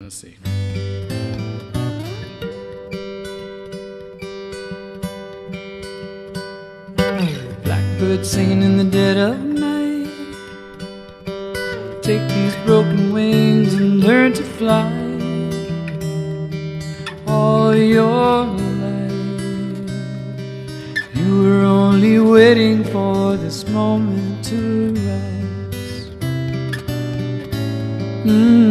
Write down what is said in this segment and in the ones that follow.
Let's see. Blackbird singing in the dead of night. Take these broken wings and learn to fly. All your life, you were only waiting for this moment to rise. Mm.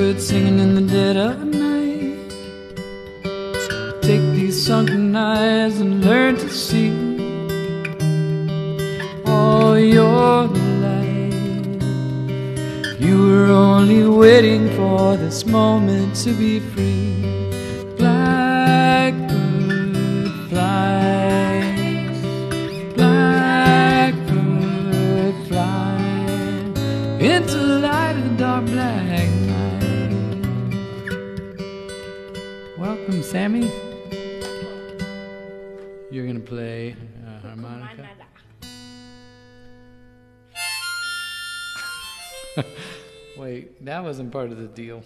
Singing in the dead of night. Take these sunken eyes and learn to see all your life. You were only waiting for this moment to be free. Sammy. You're gonna play uh, harmonica. Wait, that wasn't part of the deal.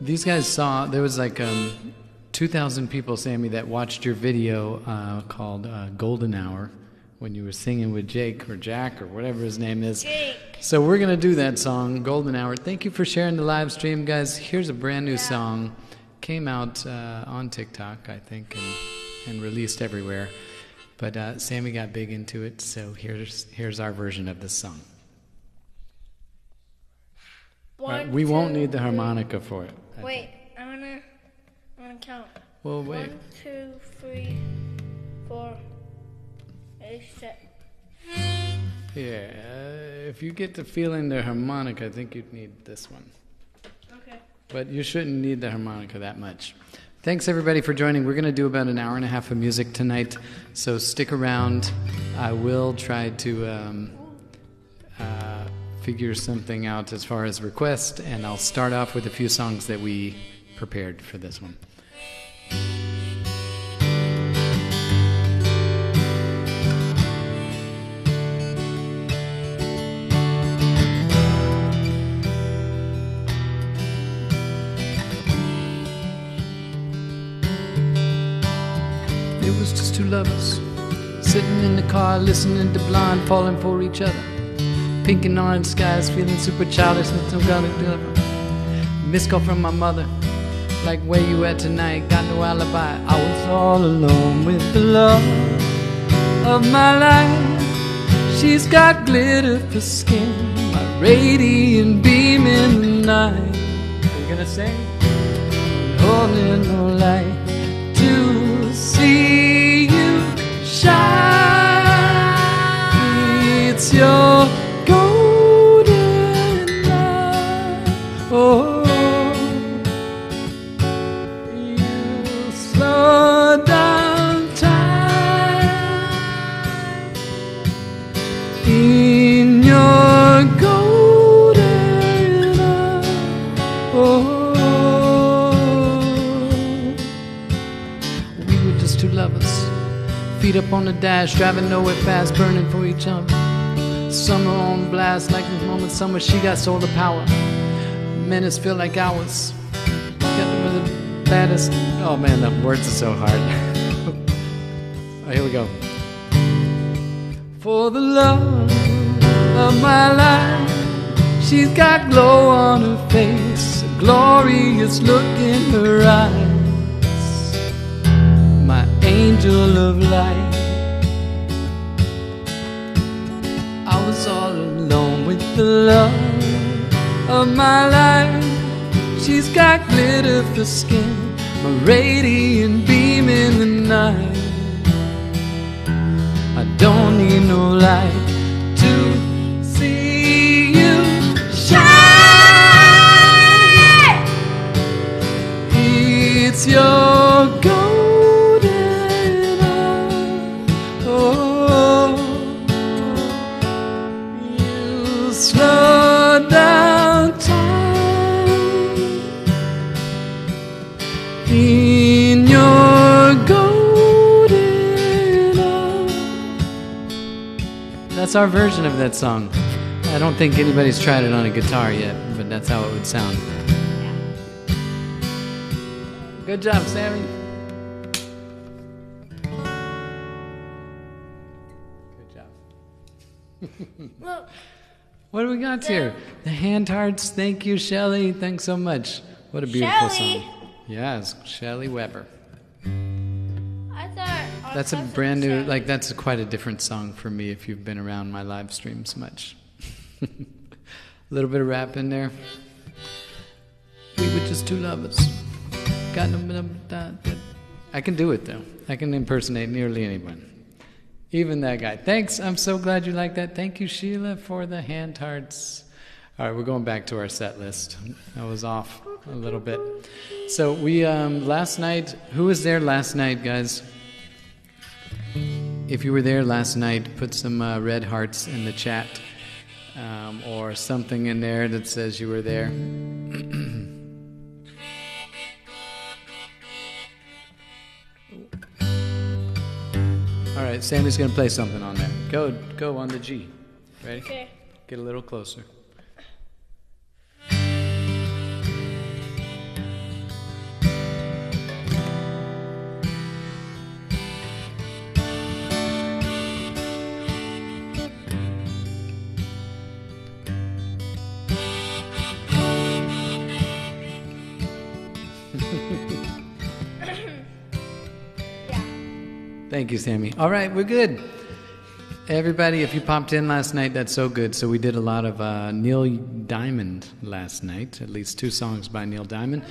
These guys saw there was like um, 2,000 people, Sammy, that watched your video uh, called uh, Golden Hour when you were singing with Jake or Jack or whatever his name is. Jake. So we're gonna do that song, Golden Hour. Thank you for sharing the live stream, guys. Here's a brand new song, came out uh, on TikTok, I think, and, and released everywhere. But uh, Sammy got big into it, so here's here's our version of this song. One, we won't need the harmonica for it. I Wait, I wanna, I wanna count. Well, wait. One, two, three, four, eight, seven. Yeah, uh, if you get to feeling the harmonica, I think you'd need this one. Okay. But you shouldn't need the harmonica that much. Thanks everybody for joining. We're going to do about an hour and a half of music tonight, so stick around. I will try to um, uh, figure something out as far as request, and I'll start off with a few songs that we prepared for this one. Was just two lovers sitting in the car, listening to Blonde, falling for each other. Pink and orange skies, feeling super childish, with no got to deliver. Missed call from my mother, like where you at tonight? Got no alibi. I was all alone with the love of my life. She's got glitter for skin, my radiant beam in the night. Are you gonna sing? Holding no light Your golden. Oh, you slow down time in your golden. Oh, we were just two lovers, feet up on the dash, driving nowhere fast, burning for each other. Summer on blast, like this moment, summer, she got solar power. Minutes feel like hours. Got the baddest. Oh man, the words are so hard. oh, here we go. For the love of my life, she's got glow on her face, a glorious look in her eyes. My angel of light. The love of my life. She's got glitter for skin, my radiant beam in the night. I don't need no light to see you shine. It's your that's our version of that song. I don't think anybody's tried it on a guitar yet, but that's how it would sound. Good job, Sammy. Good job. Look, What do we got here? The hand hearts. Thank you, Shelly. Thanks so much. What a beautiful Shelley. song. Yes, Shelly Weber. I thought. our That's a brand new, like, that's quite a different song for me if you've been around my live streams much. a little bit of rap in there. We were just two lovers. Got no. no- da- da- I can do it, though. I can impersonate nearly anyone. Even that guy. Thanks. I'm so glad you like that. Thank you, Sheila, for the hand hearts. All right, we're going back to our set list. I was off a little bit. So we um, last night. Who was there last night, guys? If you were there last night, put some uh, red hearts in the chat um, or something in there that says you were there. All right, Sammy's gonna play something on there. Go, go on the G. Ready? Okay. Get a little closer. Thank you, Sammy. All right, we're good. Everybody, if you popped in last night, that's so good. So we did a lot of uh, Neil Diamond last night, at least two songs by Neil Diamond.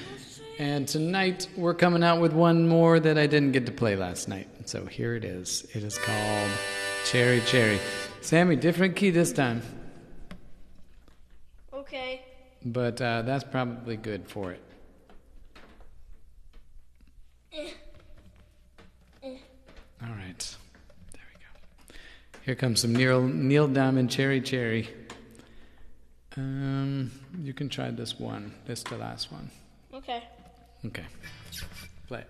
And tonight we're coming out with one more that I didn't get to play last night. So here it is. It is called Cherry Cherry. Sammy, different key this time, Okay. but uh, that's probably good for it. All right. There we go. Here comes some Neil, Neil Diamond Cherry Cherry. Um, you can try this one. This is the last one. Okay. Okay. Play.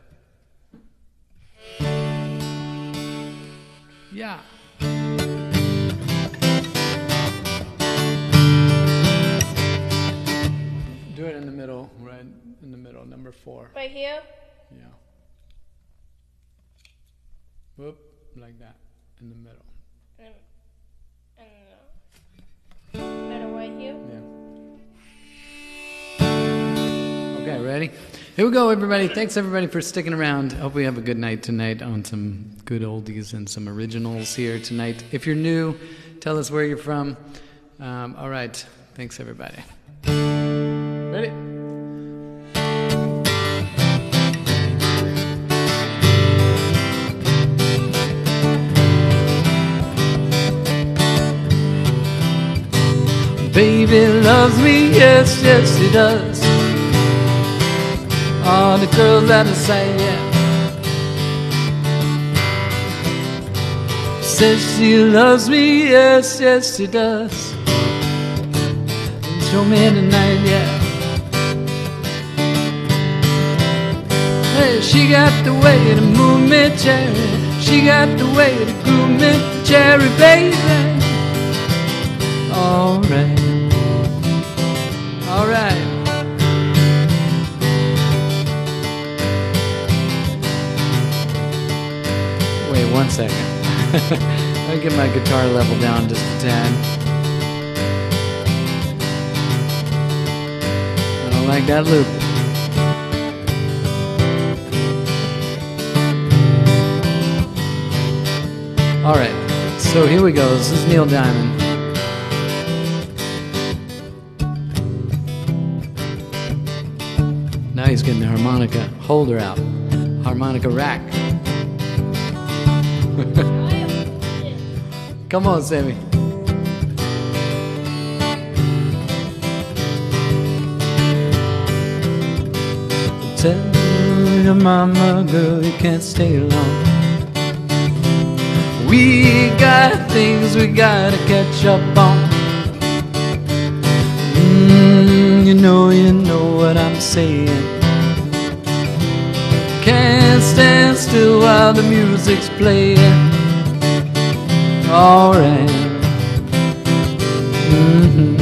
Yeah. Do it in the middle, right in the middle, number four. Right here. Yeah. Whoop, like that, in the middle. And, and uh, middle right here. Yeah. Okay, ready? Here we go, everybody. Thanks, everybody, for sticking around. Hope we have a good night tonight on some good oldies and some originals here tonight. If you're new, tell us where you're from. Um, all right. Thanks, everybody. Ready? Baby loves me, yes, yes, she does. All the girls that I say, yeah. Says she loves me, yes, yes, she does. Show me tonight, yeah. Hey, she got the way to move me, cherry. She got the way to groove me, cherry, baby. Alright. Alright. Wait one second. Me get my guitar level down just a tad. I don't like that loop. Alright, so here we go. This is Neil Diamond. He's getting the harmonica holder out, harmonica rack. Come on, Sammy. Tell your mama, girl, you can't stay long. We got things we gotta catch up on. Mm, you know, you know what I'm saying can't stand still while the music's playing. Alright. Mm-hmm.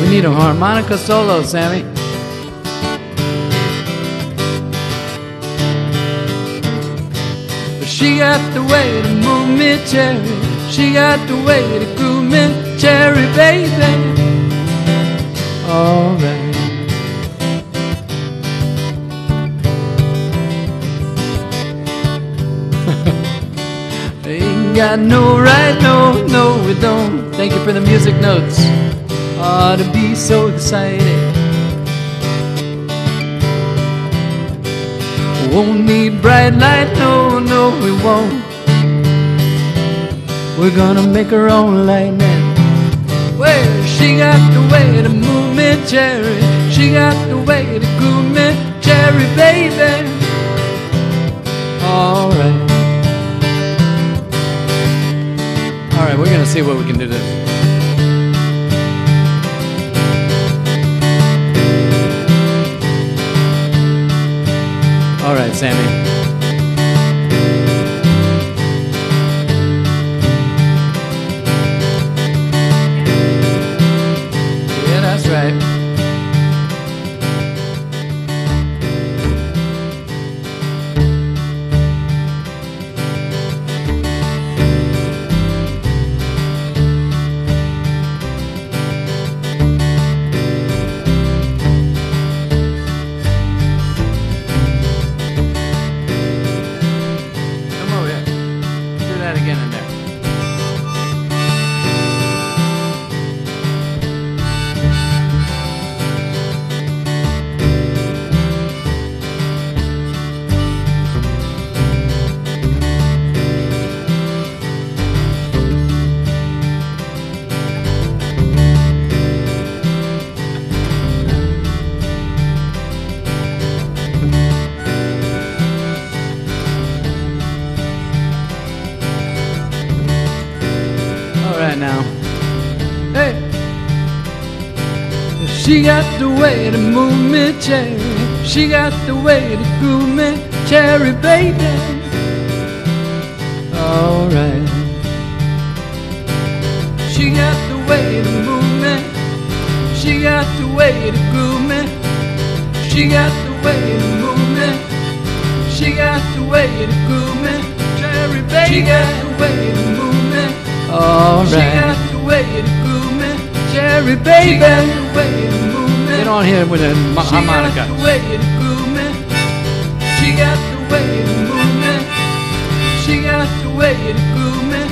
We need a harmonica solo, Sammy. But she got the way to move me, Cherry. She got the way to groove me, Cherry, baby. Got no right, no, no, we don't. Thank you for the music notes. Ought to be so excited. Won't need bright light, no, no, we won't. We're gonna make our own lightning. Well, she got the way to move me, cherry. She got the way to groove me, cherry, baby. Alright. Alright, we're gonna see what we can do this. Alright, Sammy. The way to me, cherry baby. All right. She got the way to move me. She got the way to groove me. She got the way to move me. She got the way to groove me, cherry baby. She got the way to move me. All right. She got the way to groove me, cherry baby. She got the way to move me. Get on here with a mo- harmonica. She got the way to move me. She got the way to groove me.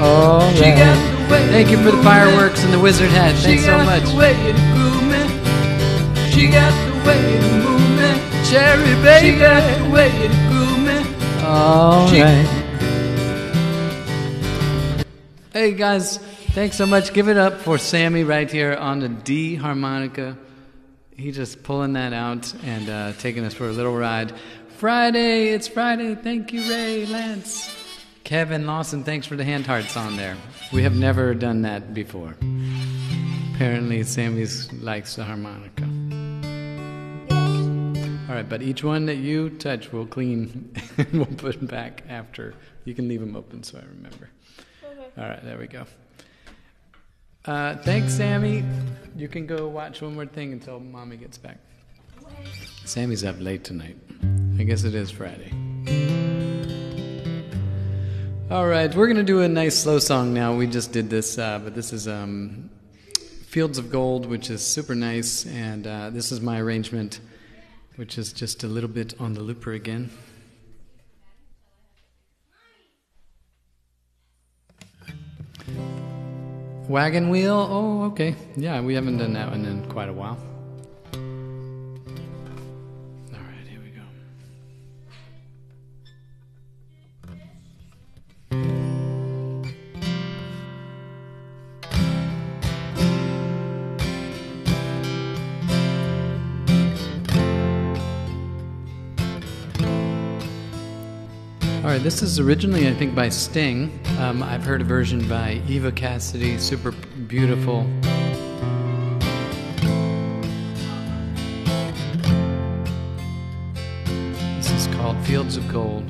All She got the way Thank you for the fireworks and the wizard hat. Thanks so much. She got the way to groove me. She got the way to move me. Cherry baby. She got the way to groove me. All right. Hey guys, thanks so much. Give it up for Sammy right here on the D harmonica. He just pulling that out and uh, taking us for a little ride. Friday, it's Friday. Thank you, Ray, Lance, Kevin Lawson. Thanks for the hand hearts on there. We have never done that before. Apparently, Sammy's likes the harmonica. All right, but each one that you touch, we'll clean and we'll put back after. You can leave them open so I remember. Okay. All right, there we go. Uh, thanks, Sammy. You can go watch one more thing until mommy gets back. Sammy's up late tonight. I guess it is Friday. All right, we're gonna do a nice slow song now. We just did this, uh, but this is um, "Fields of Gold," which is super nice, and uh, this is my arrangement, which is just a little bit on the looper again. Wagon wheel. Oh, okay. Yeah, we haven't done that one in quite a while. This is originally, I think, by Sting. Um, I've heard a version by Eva Cassidy, super beautiful. This is called Fields of Gold.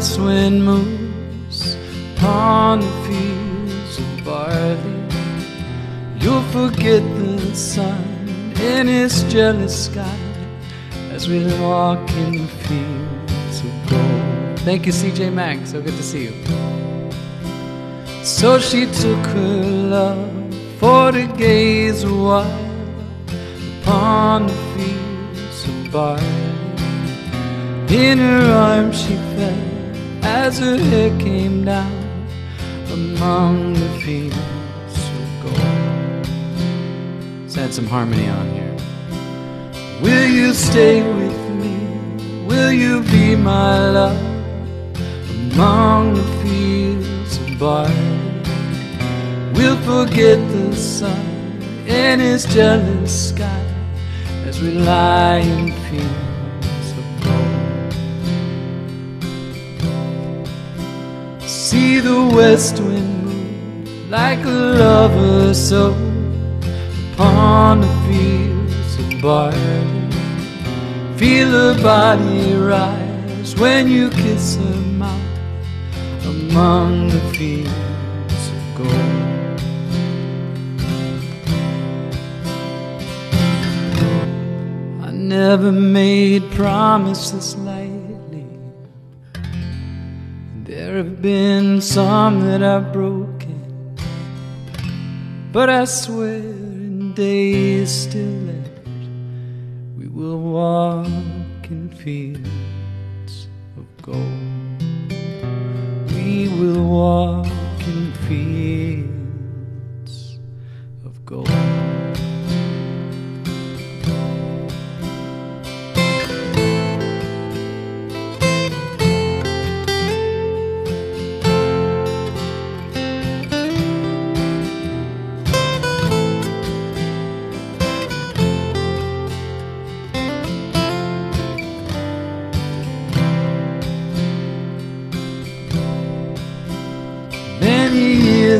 West wind moves upon the fields of barley, you'll forget the sun in his jealous sky as we walk in the fields of gold. Thank you, CJ Mack. So good to see you. So she took her love for to gaze a while upon the fields of barley. In her arms she fell as her came down among the fields of gold. Let's add some harmony on here. Will you stay with me? Will you be my love among the fields of barley? We'll forget the sun and his jealous sky as we lie in fields See the west wind move like a lover so upon the fields of barley. Feel her body rise when you kiss her mouth among the fields of gold. I never made promises lightly. Have been some that I've broken, but I swear in days still left, we will walk in fields of gold. We will walk in fields of gold.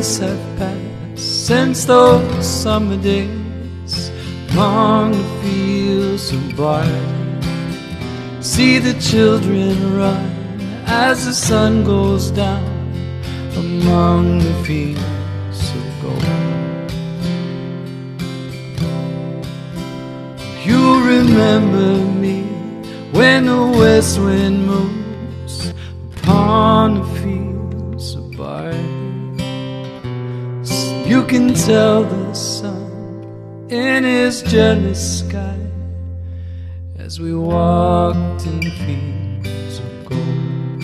Years have passed since those summer days among the fields of barley. See the children run as the sun goes down among the fields of gold. You remember me when the west wind moves upon the can tell the sun in his jealous sky as we walked in fields of gold.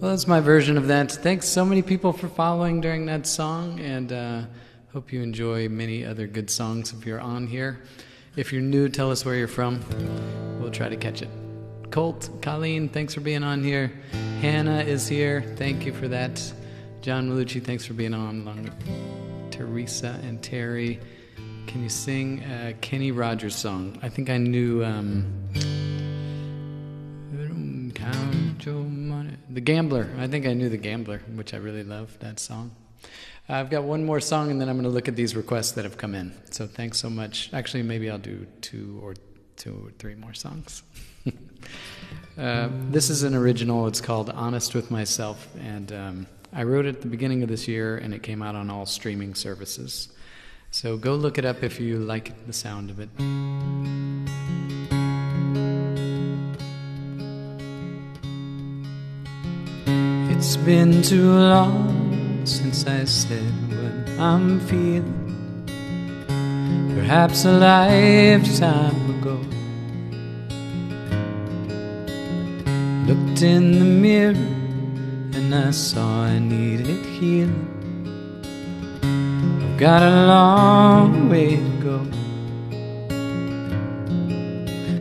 Well, that's my version of that. Thanks so many people for following during that song, and uh, hope you enjoy many other good songs if you're on here. If you're new, tell us where you're from. We'll try to catch it. Colt, Colleen, thanks for being on here. Hannah is here. Thank you for that. John Malucci, thanks for being on, along with Teresa and Terry. Can you sing a Kenny Rogers song? I think I knew. Um, Count your money. The Gambler. I think I knew The Gambler, which I really love that song. I've got one more song, and then I'm going to look at these requests that have come in. So thanks so much. Actually, maybe I'll do two or two or three more songs. uh, this is an original. It's called "Honest with Myself," and um, I wrote it at the beginning of this year, and it came out on all streaming services. So go look it up if you like the sound of it. It's been too long since I said what I'm feeling. Perhaps a lifetime ago. Looked in the mirror and I saw I needed healing. I've got a long way to go.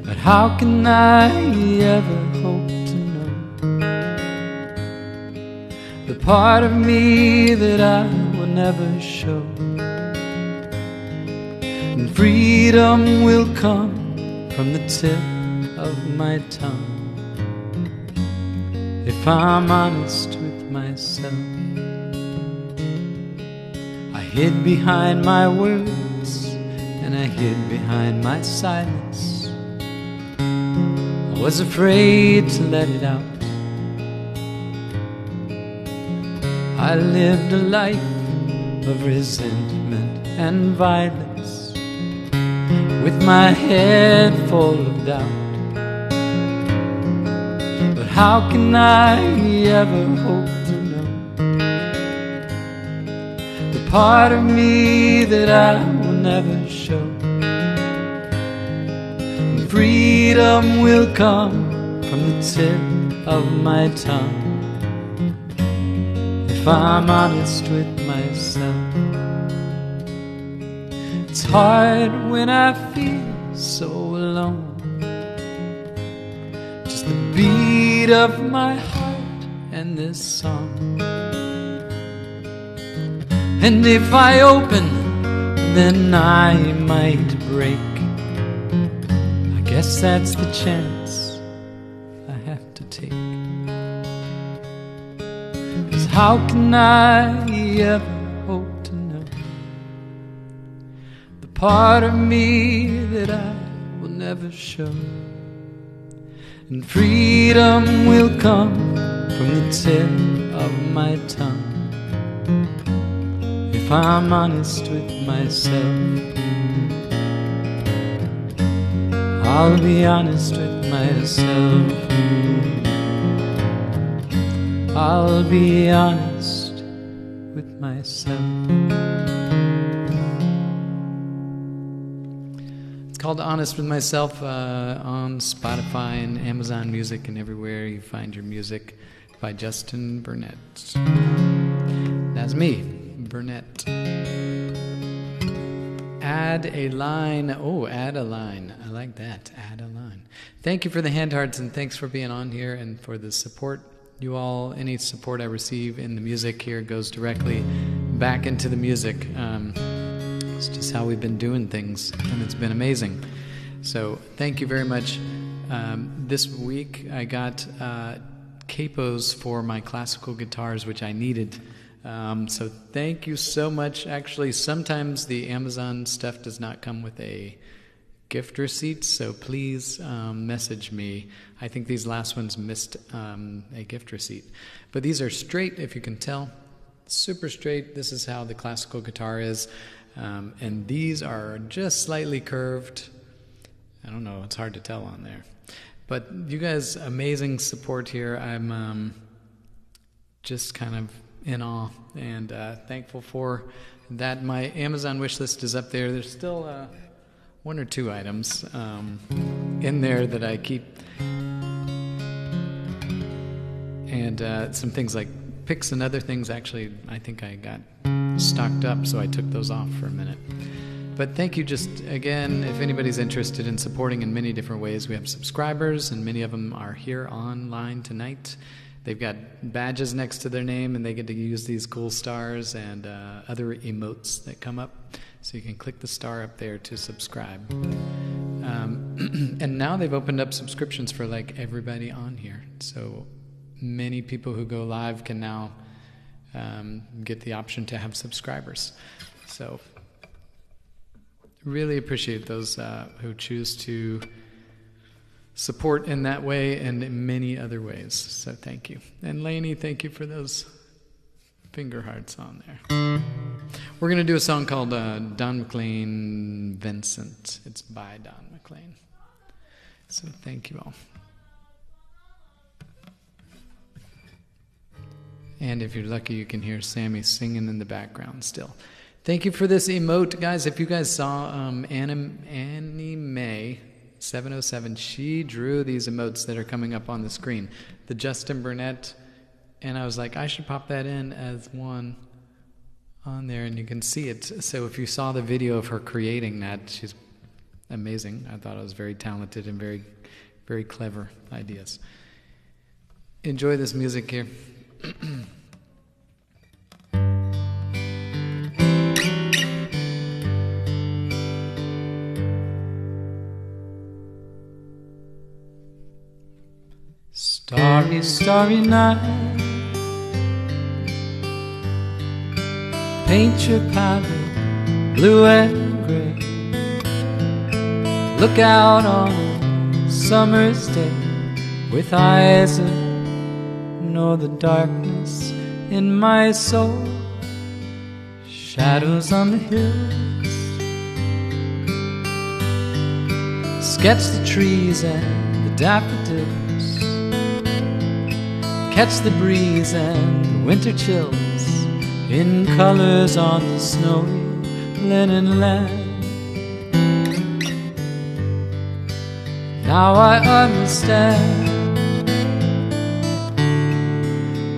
But how can I ever part of me that I will never show. And freedom will come from the tip of my tongue if I'm honest with myself. I hid behind my words and I hid behind my silence. I was afraid to let it out. I lived a life of resentment and violence with my head full of doubt. But how can I ever hope to know the part of me that I will never show? Freedom will come from the tip of my tongue if I'm honest with myself. It's hard when I feel so alone. Just the beat of my heart and this song. And if I open, then I might break. I guess that's the chance how can I ever hope to know the part of me that I will never show? And freedom will come from the tip of my tongue if I'm honest with myself. I'll be honest with myself. I'll be honest with myself. It's called Honest with Myself uh, on Spotify and Amazon Music and everywhere you find your music by Justin Burnette. That's me, Burnette. Add a line. Oh, add a line. I like that. Add a line. Thank you for the hand hearts and thanks for being on here and for the support. You all, any support I receive in the music here goes directly back into the music. Um, it's just how we've been doing things, and it's been amazing. So, thank you very much. Um, this week I got uh, capos for my classical guitars, which I needed. Um, so, thank you so much. Actually, sometimes the Amazon stuff does not come with a gift receipt, so please um, message me. I think these last ones missed um, a gift receipt. But these are straight, if you can tell. Super straight. This is how the classical guitar is. Um, and these are just slightly curved. I don't know, it's hard to tell on there. But you guys, amazing support here. I'm um, just kind of in awe and uh, thankful for that. My Amazon wish list is up there. There's still. Uh, one or two items um, in there that I keep, and uh, some things like picks and other things. Actually, I think I got stocked up, so I took those off for a minute. But thank you, just again, if anybody's interested in supporting in many different ways, we have subscribers, and many of them are here online tonight. They've got badges next to their name, and they get to use these cool stars and uh, other emotes that come up. So you can click the star up there to subscribe. Um, and now they've opened up subscriptions for like everybody on here. So many people who go live can now um, get the option to have subscribers. So really appreciate those uh, who choose to support in that way and in many other ways. So thank you. And Lainey, thank you for those finger hearts on there. We're going to do a song called uh, Don McLean Vincent. It's by Don McLean. So thank you all. And if you're lucky, you can hear Sammy singing in the background still. Thank you for this emote, guys. If you guys saw um, Annie, Mae 707, she drew these emotes that are coming up on the screen. The Justin Burnette, and I was like, I should pop that in as one on there, and you can see it. So if you saw the video of her creating that, she's amazing. I thought it was very talented and very, very clever ideas. Enjoy this music here. Starry, starry night Paint your palette blue and gray. Look out on a summer's day with eyes that know the darkness in my soul. Shadows on the hills. Sketch the trees and the daffodils. Catch the breeze and the winter chills in colors on the snowy linen land. Now I understand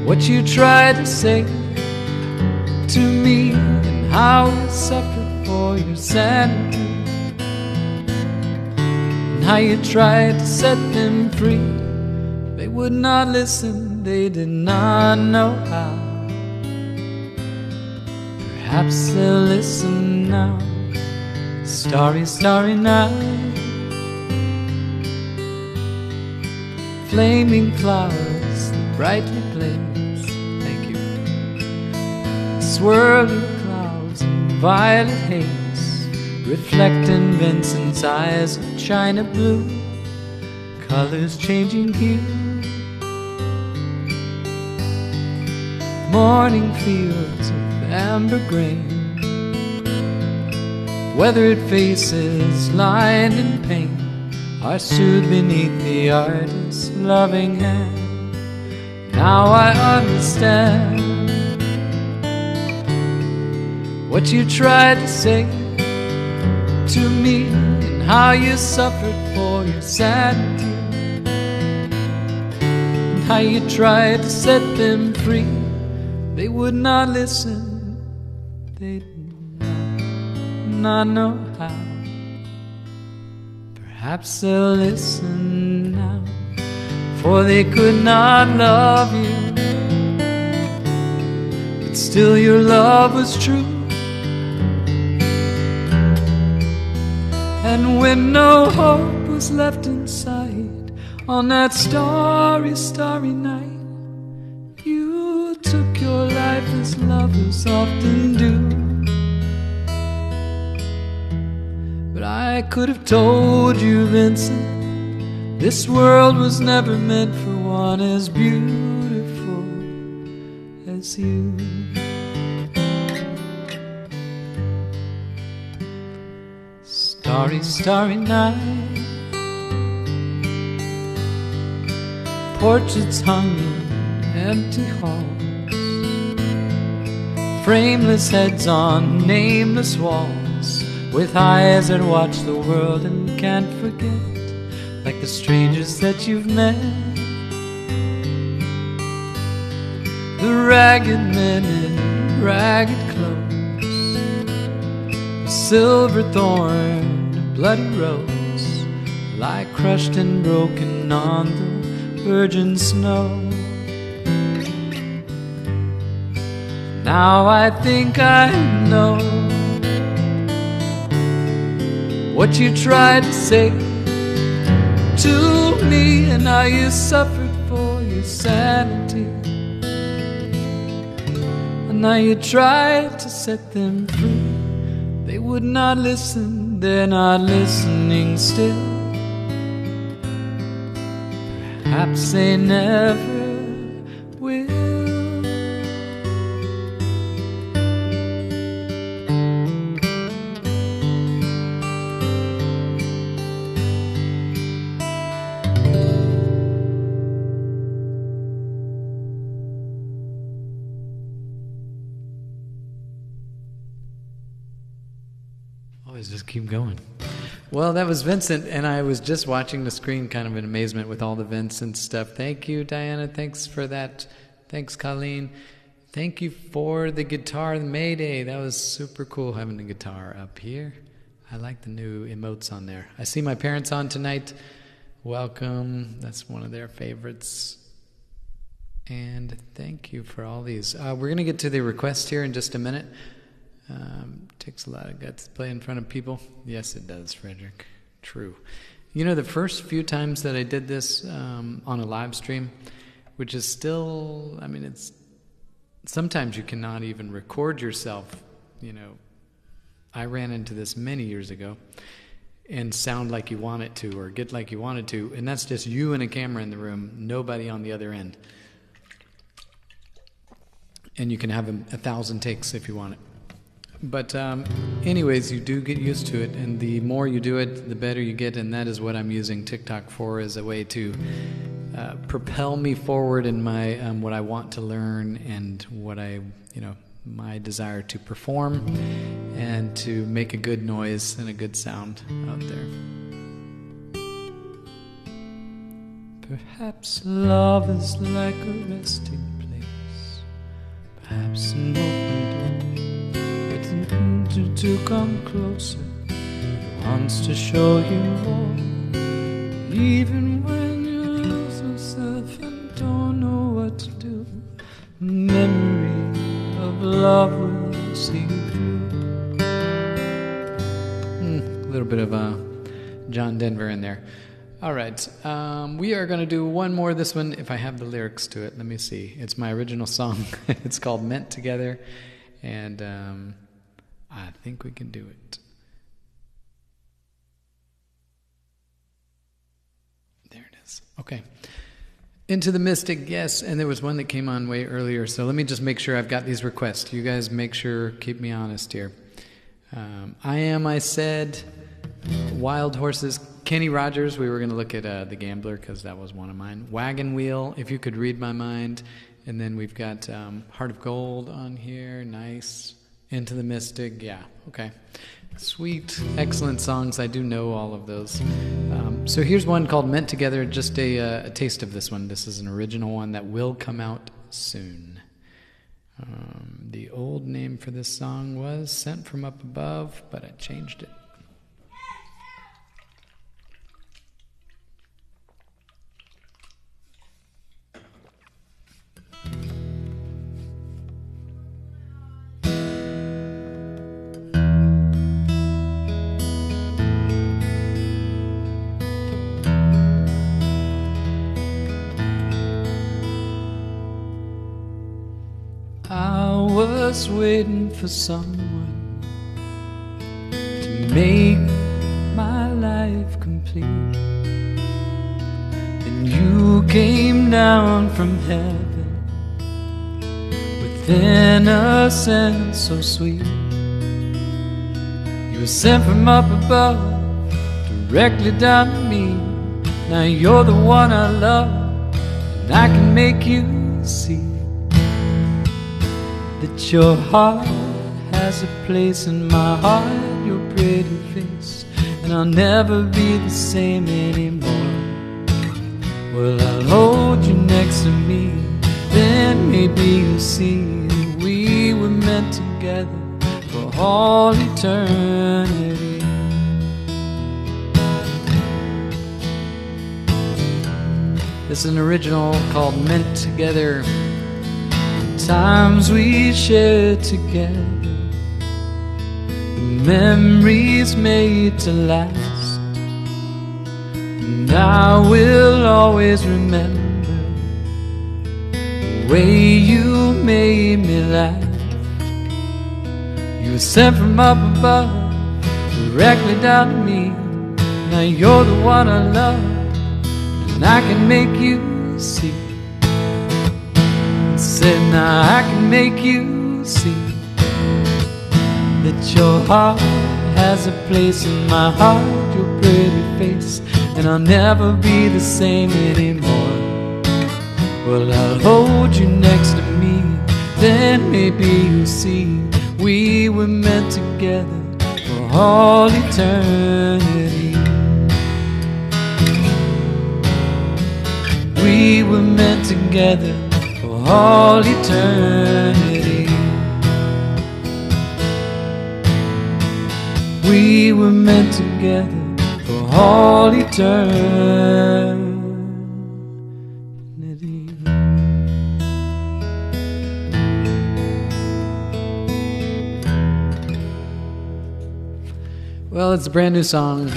what you tried to say to me and how you suffered for your sanity and how you tried to set them free. They would not listen, they did not know how. Perhaps they'll listen now. Starry, starry night. Flaming that brightly Swirling clouds and violet haze reflecting Vincent's eyes of china blue. Colors changing hue. Morning fields of amber grain. Weathered faces lined in pain are soothed beneath the artist's loving hand. Now I understand what you tried to say to me and how you suffered for your sanity and how you tried to set them free. They would not listen they did not know how. Perhaps they'll listen now, for they could not love you. But still, your love was true. And when no hope was left inside on that starry, starry night, you took your life as lovers often do. But I could have told you, Vincent, this world was never meant for one as beautiful as you. Starry, starry night. Portraits hung in empty halls. Frameless heads on nameless walls. With eyes that watch the world and can't forget. Like the strangers that you've met. The ragged men in ragged clothes. Silver thorn, bloody rose. Lie crushed and broken on the virgin snow. Now I think I know what you tried to say to me and how you suffered for your sanity. And now you tried to set them free. They would not listen, they're not listening still. Perhaps they never Well, that was Vincent, and I was just watching the screen kind of in amazement with all the Vincent stuff. Thank you, Diana. Thanks for that. Thanks, Colleen. Thank you for the guitar, the Mayday. That was super cool having the guitar up here. I like the new emotes on there. I see my parents on tonight. Welcome. That's one of their favorites. And thank you for all these. Uh, we're going to get to the request here in just a minute. Um, takes a lot of guts to play in front of people. Yes, it does, Frederick. True. You know, the first few times that I did this um, on a live stream, which is still, I mean, it's sometimes you cannot even record yourself. You know, I ran into this many years ago and sound like you want it to or get like you wanted to, and that's just you and a camera in the room, nobody on the other end. And you can have a, a thousand takes if you want it. But, um, anyways, you do get used to it, and the more you do it, the better you get, and that is what I'm using TikTok for as a way to uh, propel me forward in my um, what I want to learn and what I, you know, my desire to perform and to make a good noise and a good sound out there. Perhaps love is like a resting place, perhaps an open door. It's to come closer, it wants to show you more, even when you lose yourself and don't know what to do. Memory of love will see through. Mm, a little bit of uh, John Denver in there. All right, um, we are going to do one more. This one, if I have the lyrics to it, let me see. It's my original song. it's called "Meant Together," and um, I think we can do it. There it is. Okay. Into the Mystic, yes, and there was one that came on way earlier. So let me just make sure I've got these requests. You guys make sure, keep me honest here. Um, I am, I said, Wild Horses, Kenny Rogers. We were going to look at uh, The Gambler because that was one of mine. Wagon Wheel, If You Could Read My Mind. And then we've got um, Heart of Gold on here. Nice. Into the Mystic. Yeah, okay. Sweet, excellent songs. I do know all of those. Um, so here's one called Meant Together, just a, uh, a, taste of this one. This is an original one that will come out soon. Um, the old name for this song was Sent from Up Above, but I changed it. Was waiting for someone to make my life complete. Then you came down from heaven with innocence so sweet. You were sent from up above directly down to me. Now you're the one I love, and I can make you see that your heart has a place in my heart, your pretty face, and I'll never be the same anymore. Well, I'll hold you next to me, then maybe you'll see that we were meant together for all eternity. This is an original called Meant Together times we shared together, the memories made to last. And I will always remember the way you made me laugh. You were sent from up above, directly down to me. Now you're the one I love, and I can make you see said, now I can make you see that your heart has a place in my heart, your pretty face, and I'll never be the same anymore. Well, I'll hold you next to me, then maybe you'll see we were meant together for all eternity. We were meant together all eternity. We were meant together for all eternity. Well, it's a brand new song.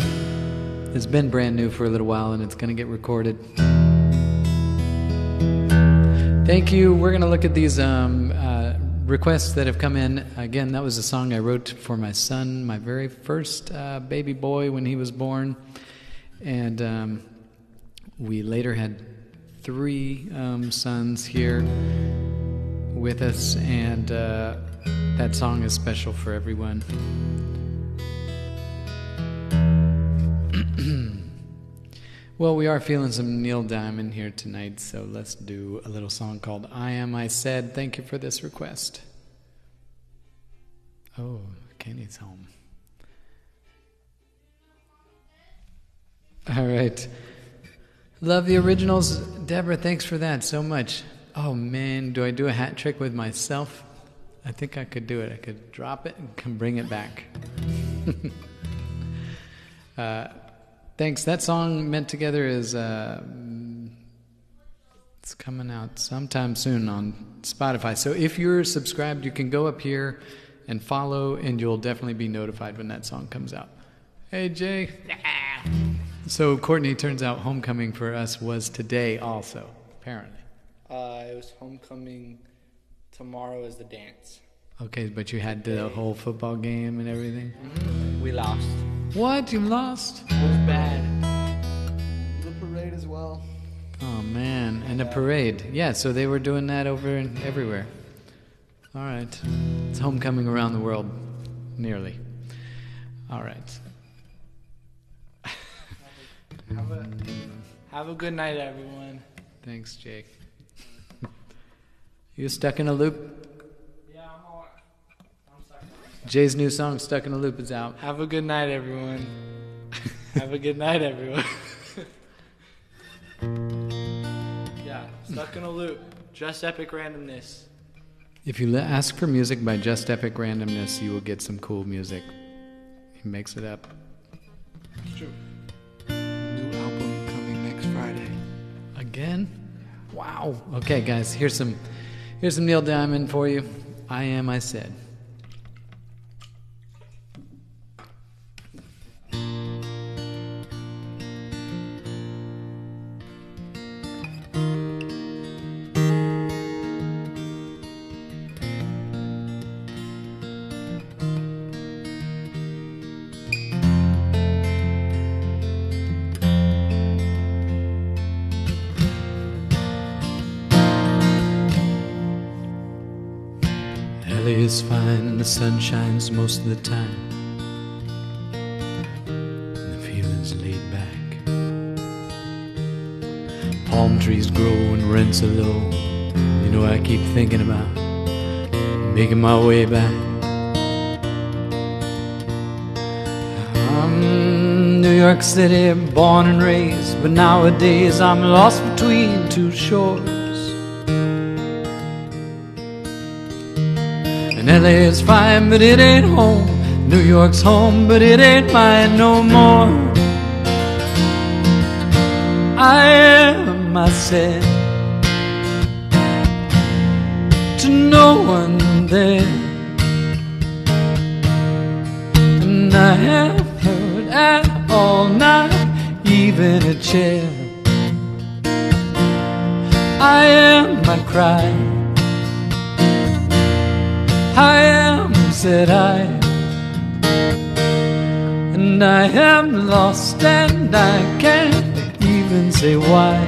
It's been brand new for a little while and it's going to get recorded. Thank you. We're going to look at these um, uh, requests that have come in. Again, that was a song I wrote for my son, my very first uh, baby boy when he was born. And um, we later had three um, sons here with us, and uh, that song is special for everyone. Well, we are feeling some Neil Diamond here tonight, so let's do a little song called I Am I Said. Thank you for this request. Oh, Kenny's home. All right. Love the originals. Deborah, thanks for that so much. Oh man, do I do a hat trick with myself? I think I could do it. I could drop it and can bring it back. uh, thanks. That song meant together is uh, it's coming out sometime soon on Spotify. So if you're subscribed, you can go up here and follow, and you'll definitely be notified when that song comes out. Hey Jay. So Courtney, turns out homecoming for us was today also, apparently. Uh, it was homecoming. Tomorrow is the dance. Okay, but you had the whole football game and everything. Mm-hmm. We lost. What? You lost? It was bad. The parade as well. Oh man, and a parade. Yeah, so they were doing that over and everywhere. All right, it's homecoming around the world, nearly. All right. Have a, have a good night, everyone. Thanks, Jake. you stuck in a loop? Yeah, I'm all. I'm sorry. Jay's new song, "Stuck in a Loop," is out. Have a good night, everyone. have a good night, everyone. yeah, stuck in a loop. Just epic randomness. If you ask for music by Just Epic Randomness, you will get some cool music. He makes it up. It's true. New album coming next Friday. Again? Wow. Okay, guys, here's some here's some Neil Diamond for you. I am I said. Shines most of the time. And the feeling's laid back. Palm trees grow and rents are low. You know, I keep thinking about making my way back. I'm New York City, born and raised, but nowadays I'm lost between two shores. And LA is fine, but it ain't home. New York's home, but it ain't mine no more. I am, said, to no one there. And I have heard at all, not even a chair. I am, I cried. I am, said I. And I am lost and I can't even say why.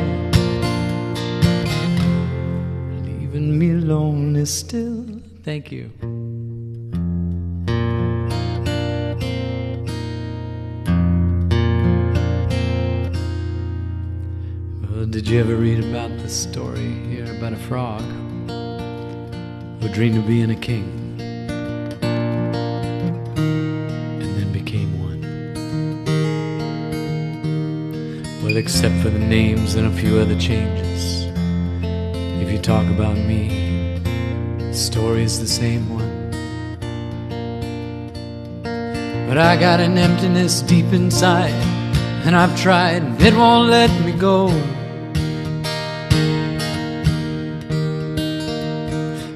Leaving me lonely still. Thank you. Well, did you ever read about the story here about a frog? who dreamed of being a king except for the names and a few other changes, if you talk about me, the story's the same one. But I got an emptiness deep inside, and I've tried, and it won't let me go.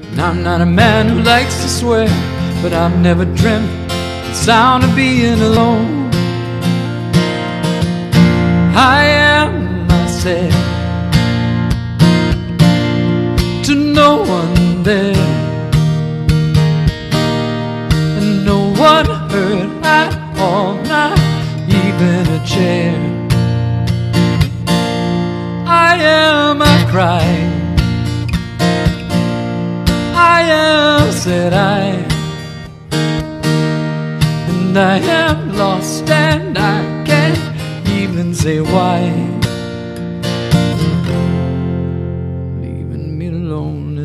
And I'm not a man who likes to swear, but I've never dreamt the sound of being alone. I to no one there, and no one heard at all, not even a chair. I am, a cry. I am, said I, and I am lost, and I can't even say why.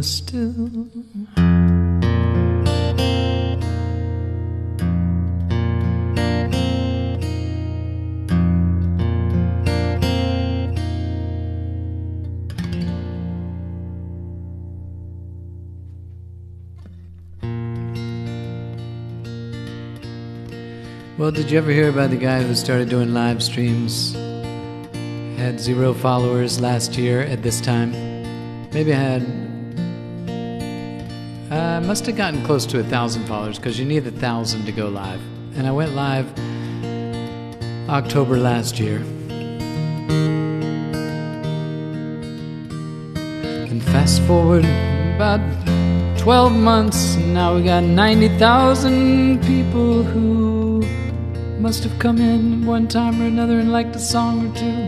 Still. Well, did you ever hear about the guy who started doing live streams? Had zero followers last year at this time. Maybe I had. Must have gotten close to a thousand followers because you need a thousand to go live. And I went live October last year. And fast forward about 12 months, now we got 90,000 people who must have come in one time or another and liked a song or two.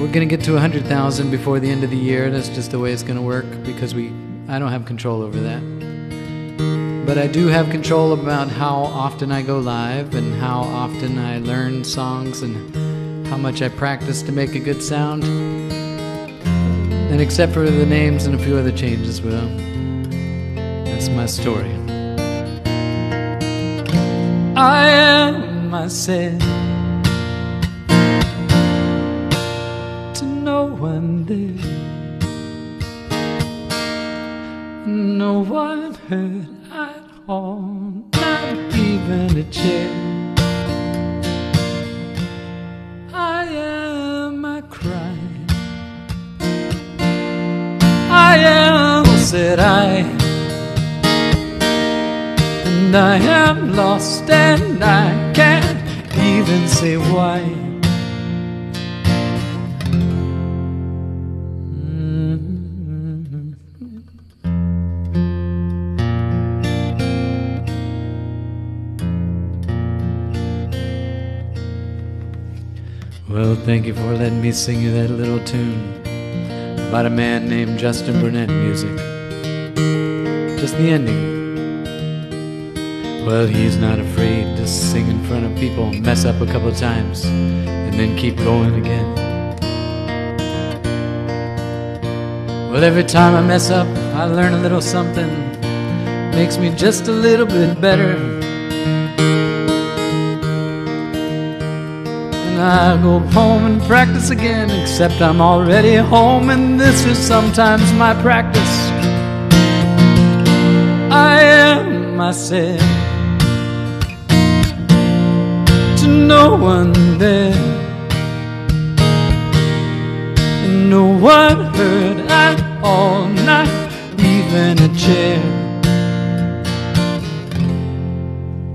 We're gonna get to 100,000 before the end of the year. That's just the way it's gonna work because we I don't have control over that. But I do have control about how often I go live and how often I learn songs and how much I practice to make a good sound. And except for the names and a few other changes, well, that's my story. I am myself to no one there. No one heard at all, not even a chair. I am my cry. I am, said I and I am lost and I can't even say why. Thank you for letting me sing you that little tune about a man named Justin Burnette music. Just the ending. Well, he's not afraid to sing in front of people, mess up a couple times, and then keep going again. Well, every time I mess up, I learn a little something, makes me just a little bit better. And I go home and practice again, except I'm already home, and this is sometimes my practice. I am myself to no one there, no one heard at all, not even a chair.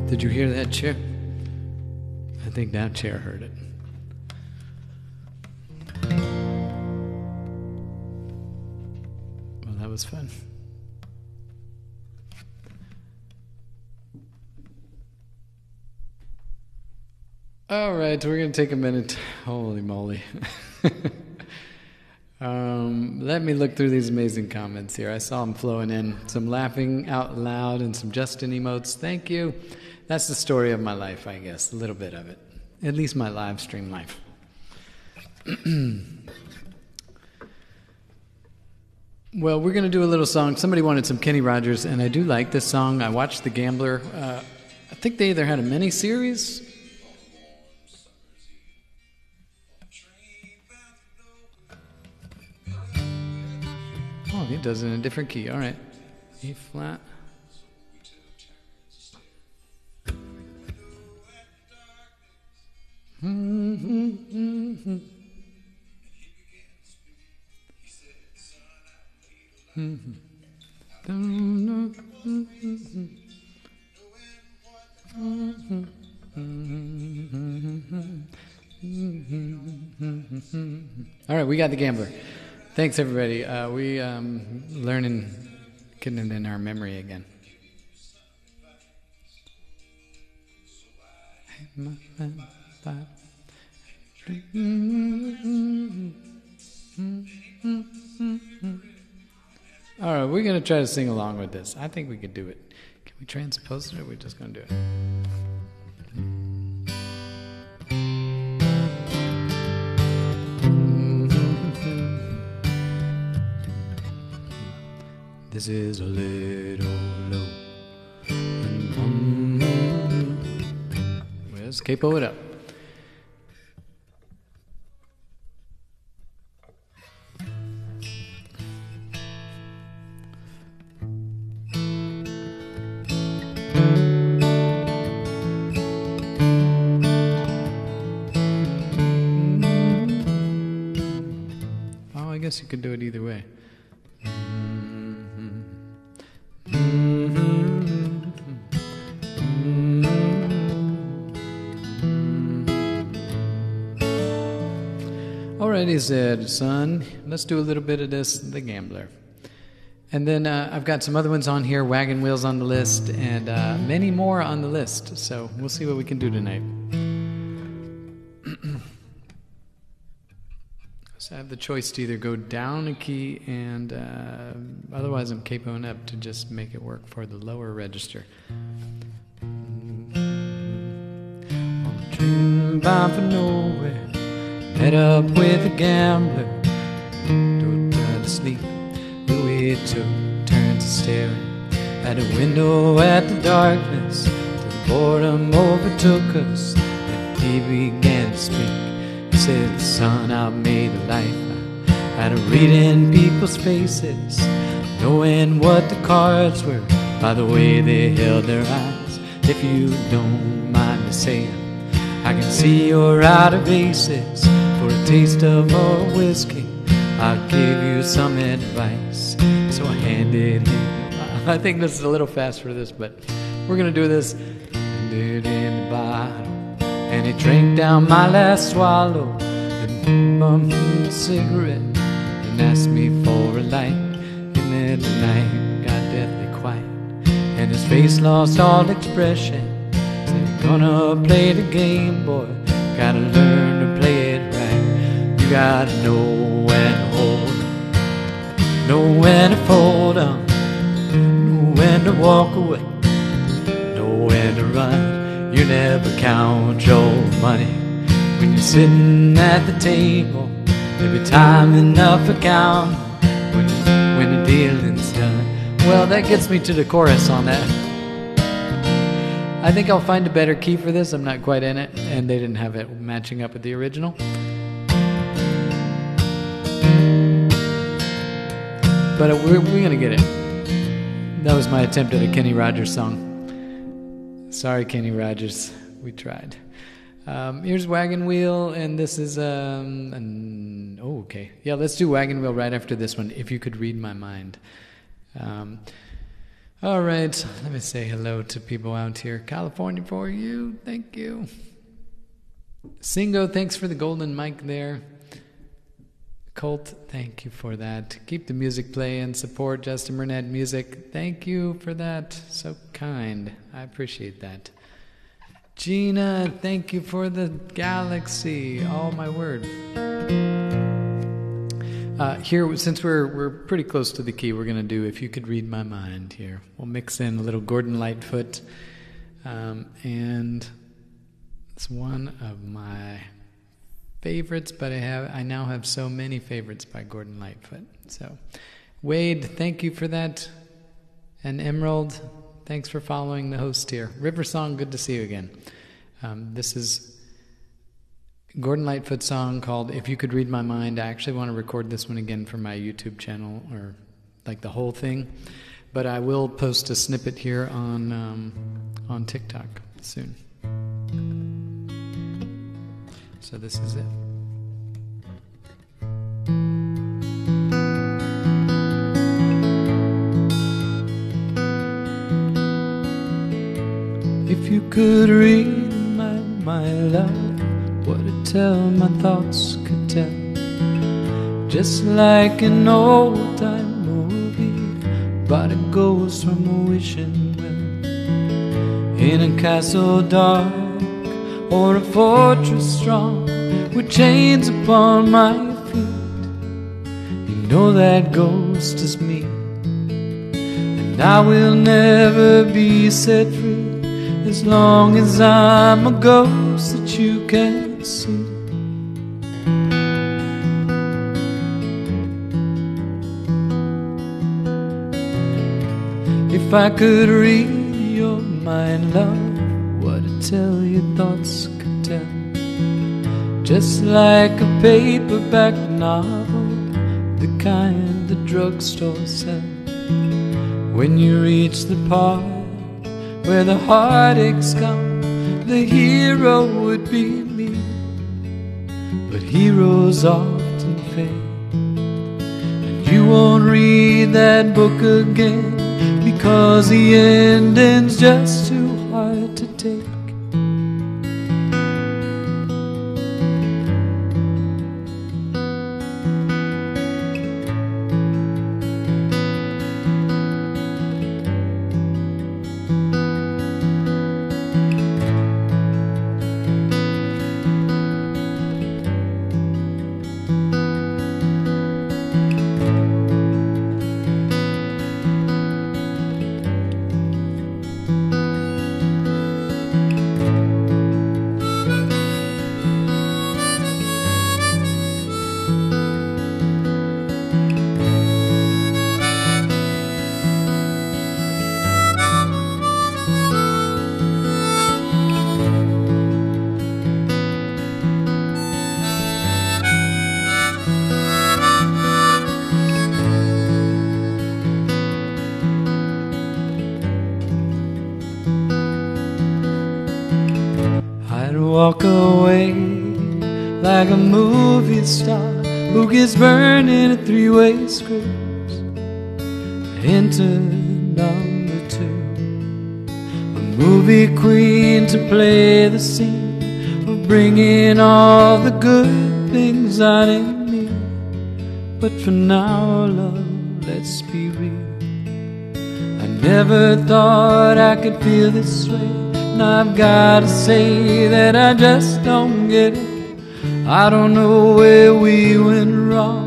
Did you hear that chair? I think that chair heard it. That was fun. All right, we're going to take a minute. Holy moly. um, let me look through these amazing comments here. I saw them flowing in. Some laughing out loud and some Justin emotes. Thank you. That's the story of my life, I guess. A little bit of it. At least my live stream life. well, we're going to do a little song. Somebody wanted some Kenny Rogers, and I do like this song. I watched The Gambler. Uh, I think they either had a mini series Oh, he does it in a different key. All right. E flat. Mm-hmm, mm-hmm, mm-hmm. All right, we got the gambler. Thanks, everybody. Uh, we um, learning, getting it in our memory again. All know. We're gonna try to sing along with this. I think we could do it. Can we transpose it, or are we just gonna do it? This is a little low. Um, Let's capo it up. I guess you could do it either way. Alrighty, said son. Let's do a little bit of this, The Gambler. And then uh, I've got some other ones on here, Wagon Wheels on the list, and uh, many more on the list. So we'll see what we can do tonight. I have the choice to either go down a key, and uh, otherwise I'm capoing up to just make it work for the lower register. On a train bound for nowhere, met up with a gambler. Don't try to sleep. Took turns staring at a window at the darkness the boredom overtook us. And he began to speak. Said, Son, I made a life out of reading people's faces, knowing what the cards were by the way they held their eyes. If you don't mind me saying, I can see you're out of aces for a taste of more whiskey. I'll give you some advice. So I handed him. I think this is a little fast for this, but we're gonna do this. In the bottle, and he drank down my last swallow. and bummed a cigarette and asked me for a light. And then the night got deathly quiet, and his face lost all expression. Said, Gonna play the game, boy. Gotta learn to play it right. You gotta know when to hold 'em, know when to fold 'em, know when to walk away, know when to run. You never count your money when you're sitting at the table. Every time enough for count when when the dealing's done. Well, that gets me to the chorus on that. I think I'll find a better key for this. I'm not quite in it, and they didn't have it matching up with the original. But uh, we're, we're gonna get it. That was my attempt at a Kenny Rogers song. Sorry, Kenny Rogers. We tried. Um, here's Wagon Wheel, and this is um. An, oh, okay. Yeah, let's do Wagon Wheel right after this one. If you could read my mind. Um, all right, let me say hello to people out here. California for you. Thank you. Singo, thanks for the golden mic there. Colt, thank you for that. Keep the music playing. Support Justin Burnette music. Thank you for that. So kind. I appreciate that. Gina, thank you for the galaxy. Oh my word. Uh, here, since we're we're pretty close to the key, we're gonna do "If You Could Read My Mind." Here, we'll mix in a little Gordon Lightfoot, um, and it's one of my favorites. But I have I now have so many favorites by Gordon Lightfoot. So, Wade, thank you for that, and Emerald, thanks for following the host here. River Song, good to see you again. Um, this is Gordon Lightfoot song called If You Could Read My Mind. I actually want to record this one again for my YouTube channel or like the whole thing. But I will post a snippet here on um, on TikTok soon. So this is it. If you could read my, my love, what it tell my thoughts could tell. Just like an old time movie, but it goes from a wishing well. In a castle dark or a fortress strong, with chains upon my feet. You know that ghost is me. And I will never be set free as long as I'm a ghost that you can't see. If I could read your mind, love, tell your thoughts could tell. Just like a paperback novel, the kind the drugstore sells. When you reach the part where the heartaches come, the hero would be me. But heroes often fail, and you won't read that book again because the ending's just too hard to take. Enter number two, a movie queen to play the scene of bringing all the good things out in me. But for now, love, let's be real. I never thought I could feel this way. And I've gotta say that I just don't get it. I don't know where we went wrong,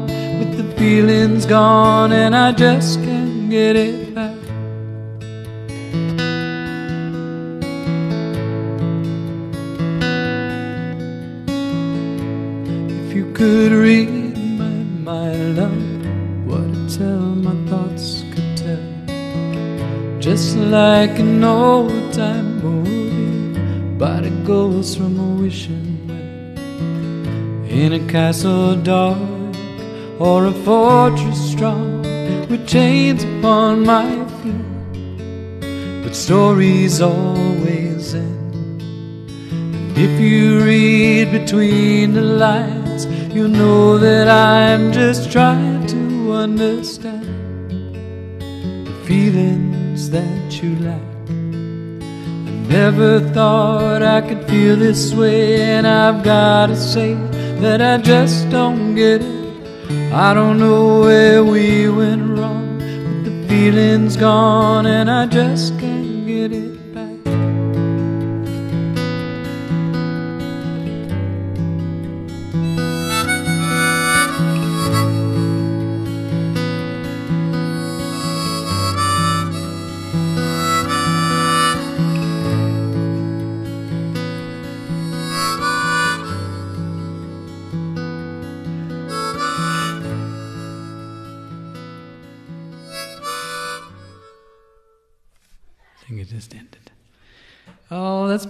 feeling's gone and I just can't get it back. If you could read my mind, what a tell my thoughts could tell. Just like an old time movie, body goes from a wishing well. In a castle dark or a fortress strong, with chains upon my feet. But stories always end. And if you read between the lines, you'll know that I'm just trying to understand the feelings that you lack. I never thought I could feel this way, and I've gotta say that I just don't get it. I don't know where we went wrong, but the feeling's gone, and I just can't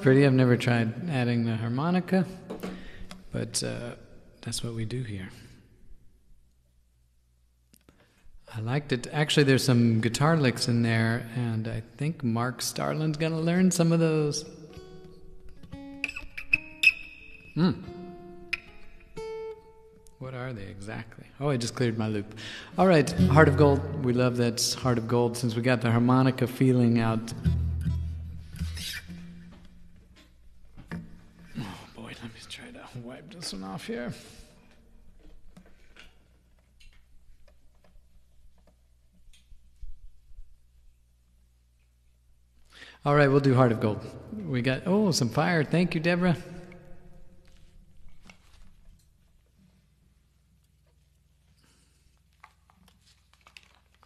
pretty. I've never tried adding the harmonica, but uh, that's what we do here. I liked it. Actually, there's some guitar licks in there, and I think Mark Starlin's going to learn some of those. Hmm. What are they exactly? Oh, I just cleared my loop. All right, Heart of Gold. We love that Heart of Gold since we got the harmonica feeling out. This one off here. All right, we'll do Heart of Gold. We got, oh, some fire. Thank you, Deborah.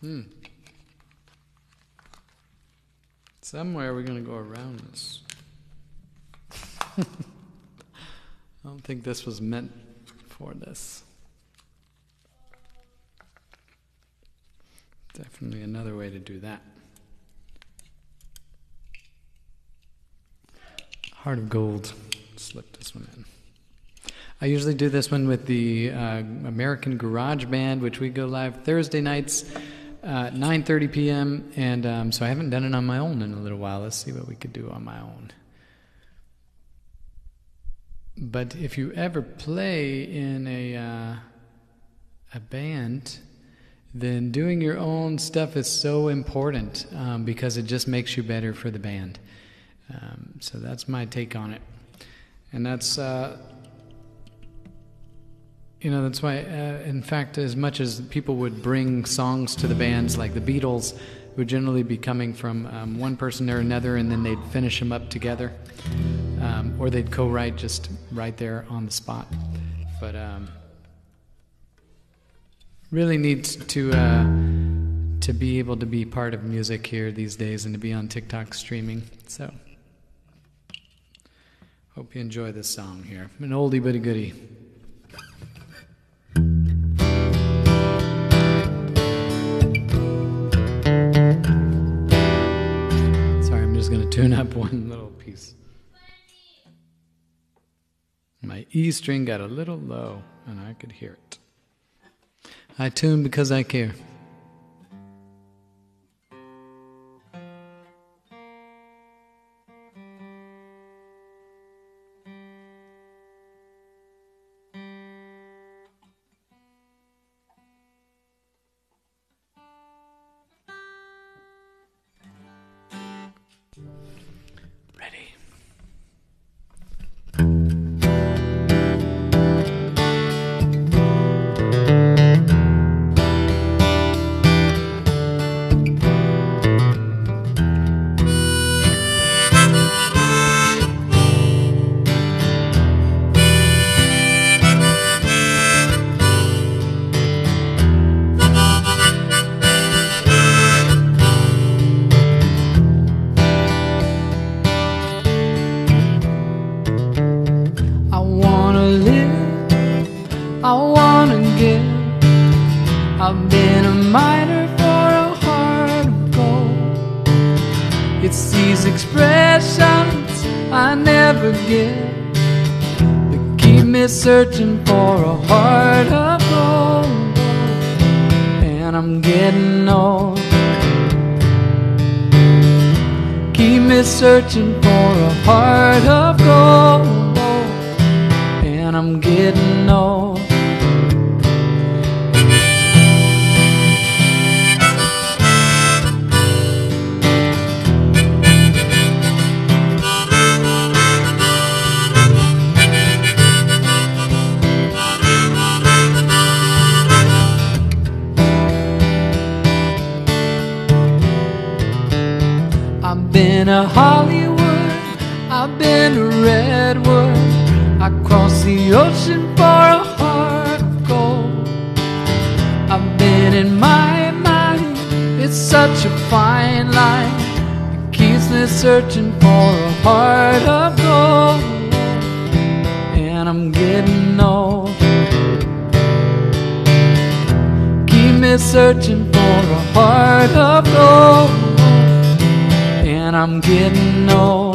Hmm. Somewhere we're going to go around this. I don't think this was meant for this. Definitely another way to do that. Heart of Gold. Slip this one in. I usually do this one with the uh, American Garage Band, which we go live Thursday nights, uh, 9:30 p.m. And um, so I haven't done it on my own in a little while. Let's see what we could do on my own. But if you ever play in a uh, a band, then doing your own stuff is so important um, because it just makes you better for the band. Um, so that's my take on it, and that's uh, you know that's why. Uh, in fact, as much as people would bring songs to the bands, like the Beatles, would generally be coming from um, one person or another, and then they'd finish them up together, um, or they'd co-write just right there on the spot. But um, really need to uh, to be able to be part of music here these days and to be on TikTok streaming. So hope you enjoy this song here, an oldie but a goodie. Going to tune up one little piece. My E string got a little low, and I could hear it. I tune because I care. Searching for a heart of gold. And I'm getting old. Keep me searching for a heart of gold. And I'm getting such a fine line. It keeps me searching for a heart of gold. And I'm getting old. Keep me searching for a heart of gold and I'm getting old.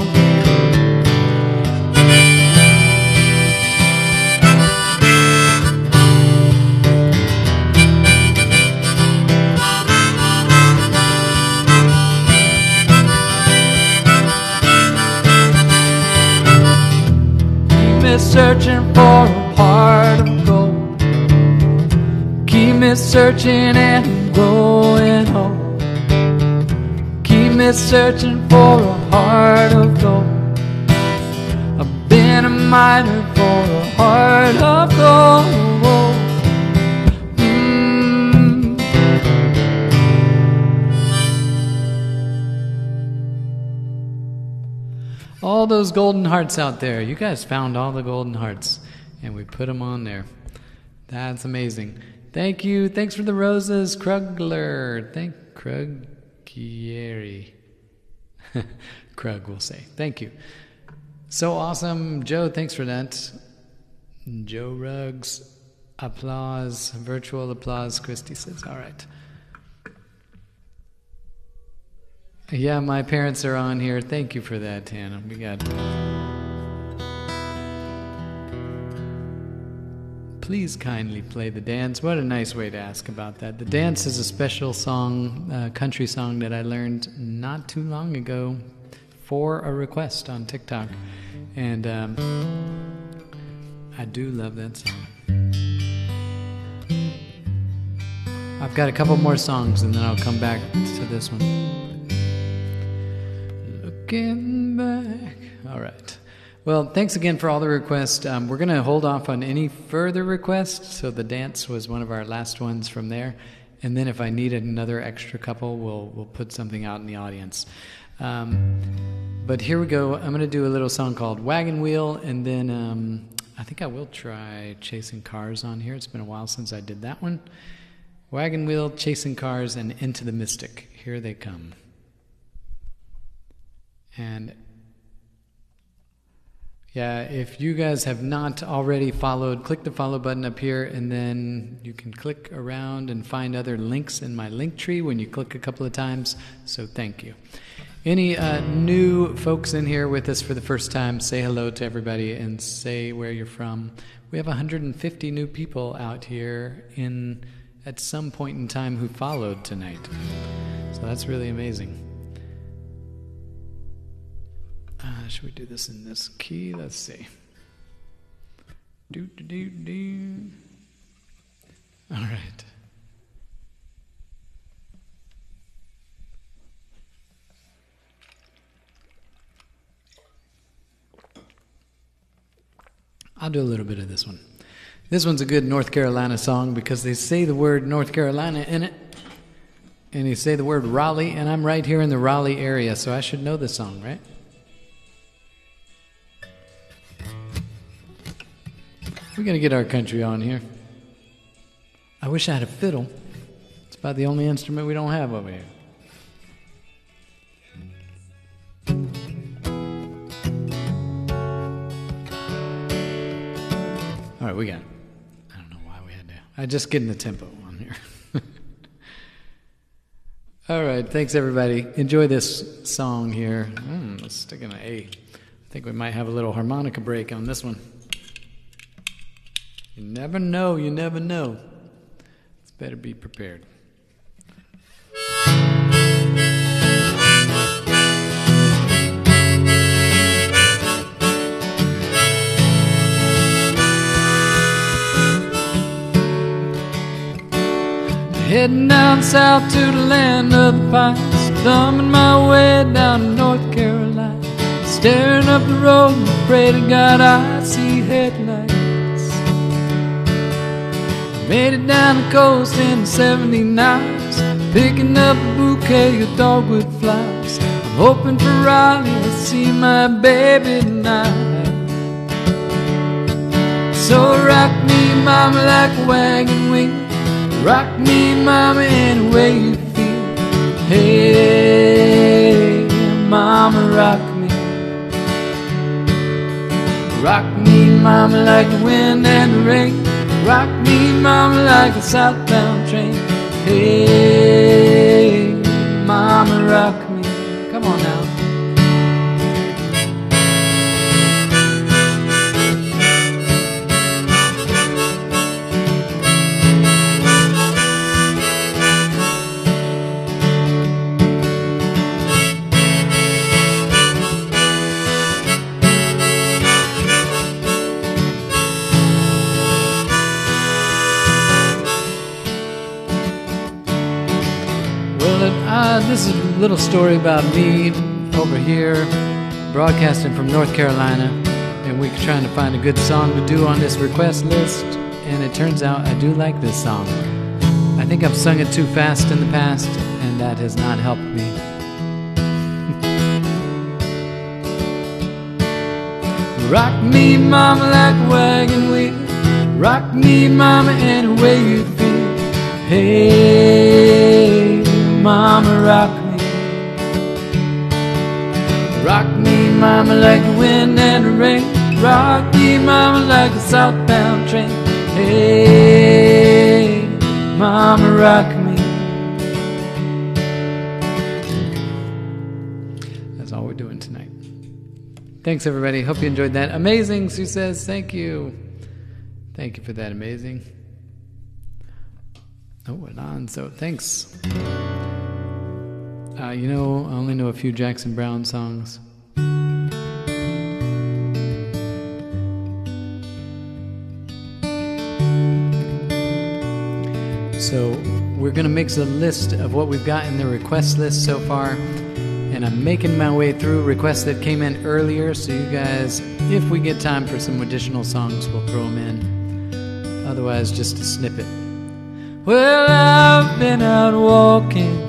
Searching for a heart of gold. Keep me searching and growing old. Keep me searching for a heart of gold. I've been a miner for a heart of gold. All those golden hearts out there, you guys found all the golden hearts, and we put them on there. That's amazing. Thank you. Thanks for the roses, Krugler. Thank Krug. Kieri. Krug will say. Thank you. So awesome. Joe, thanks for that. Joe Ruggs, applause, virtual applause, Christy says. All right. Yeah, my parents are on here. Thank you for that, Tana. We got. Please kindly play the dance. What a nice way to ask about that. The dance is a special song, uh, country song that I learned not too long ago for a request on TikTok. And um, I do love that song. I've got a couple more songs and then I'll come back to this one. Looking back. All right. Well, thanks again for all the requests. Um, we're going to hold off on any further requests. So the dance was one of our last ones from there. And then if I need another extra couple, we'll, we'll put something out in the audience. Um, but here we go. I'm going to do a little song called Wagon Wheel. And then um, I think I will try Chasing Cars on here. It's been a while since I did that one. Wagon Wheel, Chasing Cars, and Into the Mystic. Here they come. And yeah, if you guys have not already followed, click the follow button up here, and then you can click around and find other links in my link tree when you click a couple of times. So thank you. Any uh, new folks in here with us for the first time, say hello to everybody and say where you're from. We have 150 new people out here in at some point in time who followed tonight. So that's really amazing. Uh, should we do this in this key? Let's see. Do do do do. All right. I'll do a little bit of this one. This one's a good North Carolina song because they say the word North Carolina in it. And they say the word Raleigh, and I'm right here in the Raleigh area, so I should know the song, right? We're going to get our country on here. I wish I had a fiddle. It's about the only instrument we don't have over here. All right, we got it. I don't know why we had to. I just getting the tempo on here. All right, thanks everybody. Enjoy this song here. Mm, let's stick in an A. I think we might have a little harmonica break on this one. You never know, you never know. It's better be prepared. Heading down south to the land of the pines, thumbing my way down to North Carolina, staring up the road and pray to God I see headlights. Made it down the coast in 79, picking up a bouquet of dogwood flowers. I'm hoping for Raleigh to see my baby tonight. So rock me, mama, like a wagon wheel. Rock me, mama, any way you feel. Hey, mama, rock me. Rock me, mama, like the wind and the rain. Rock me, mama, like a southbound train. Hey, mama, rock me. Come on now. Little story about me over here, broadcasting from North Carolina, and we're trying to find a good song to do on this request list. And it turns out I do like this song. I think I've sung it too fast in the past, and that has not helped me. Rock me, mama, like wagon wheel. Rock me, mama, any way you feel. Hey, mama, rock mama like the wind and the rain. Rock me, mama, like a southbound train. Hey, mama, rock me. That's all we're doing tonight. Thanks, everybody. Hope you enjoyed that. Amazing, Sue says. Thank you. Thank you for that. Amazing. Oh, and on. So, thanks. Uh, you know, I only know a few Jackson Browne songs. So we're gonna mix a list of what we've got in the request list so far, and I'm making my way through requests that came in earlier. So you guys, if we get time for some additional songs, we'll throw them in. Otherwise, just a snippet. Well, I've been out walking.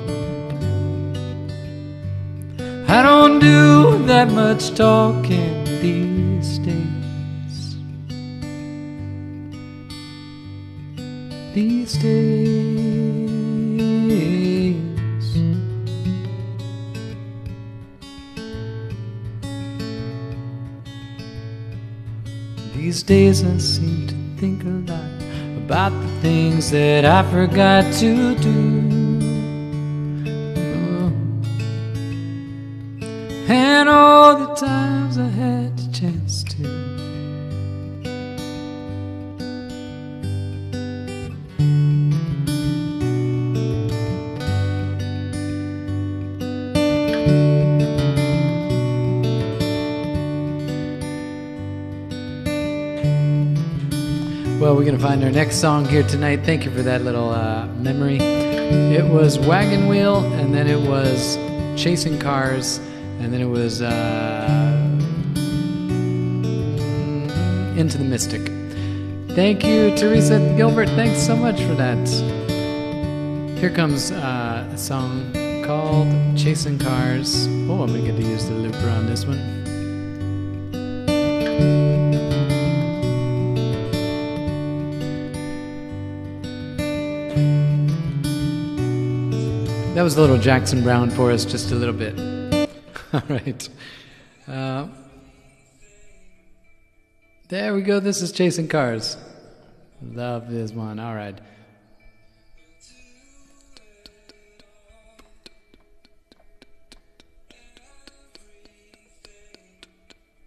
I don't do that much talking these days. These days. These days I seem to think a lot about the things that I forgot to do. Oh. And all the times To find our next song here tonight. Thank you for that little uh, memory. It was Wagon Wheel, and then it was Chasing Cars, and then it was uh, Into the Mystic. Thank you, Teresa Gilbert. Thanks so much for that. Here comes uh, a song called Chasing Cars. Oh, I'm going to get to use the looper on this one. Was a little Jackson Browne for us, just a little bit. All right. Uh, there we go. This is Chasing Cars. Love this one. All right. There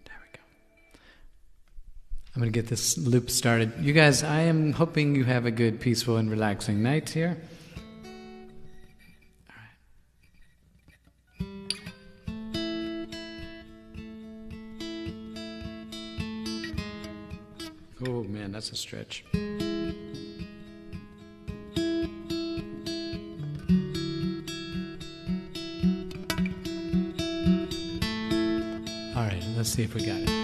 we go. I'm going to get this loop started. You guys, I am hoping you have a good, peaceful, and relaxing night here. Oh man, that's a stretch. All right, let's see if we got it.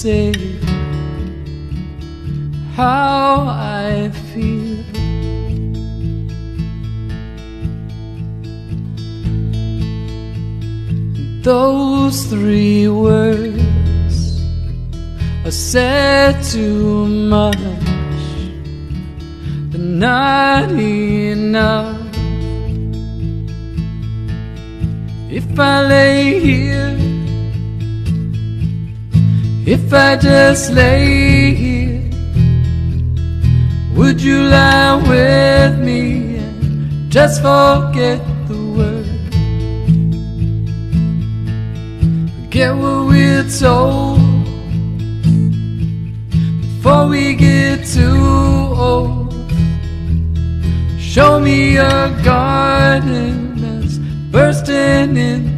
Say how I feel. Those three words are said too much, but not enough. If I lay here, if I just lay here, would you lie with me and just forget the world? Forget what we're told before we get too old. Show me a garden that's bursting life.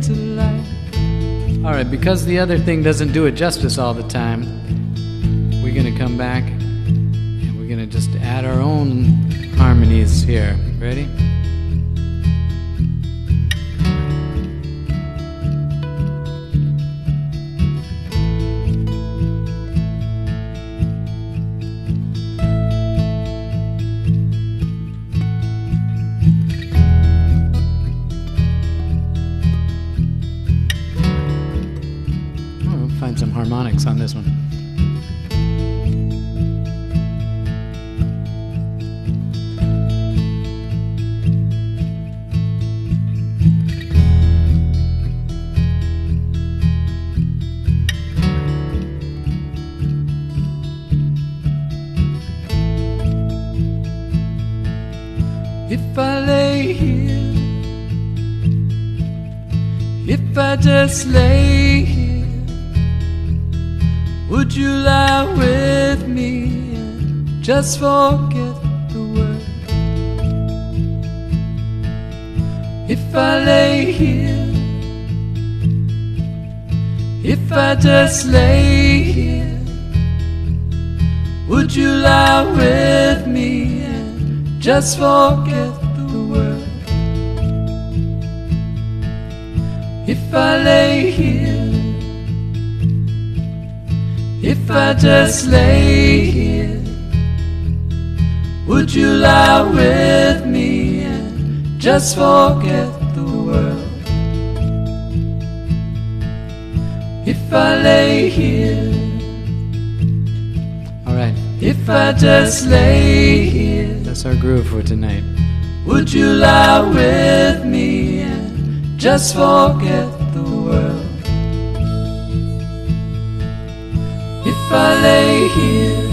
All right, because the other thing doesn't do it justice all the time, we're going to come back and we're going to just add our own harmonies here. Ready? Just lay here, would you lie with me and just forget the world? If I lay here, if I just lay here, would you lie with me and just forget here, if I just lay here, would you lie with me and just forget the world? If I lay here, all right. If I just lay here, that's our groove for tonight. Would you lie with me and just forget the world? I lay here,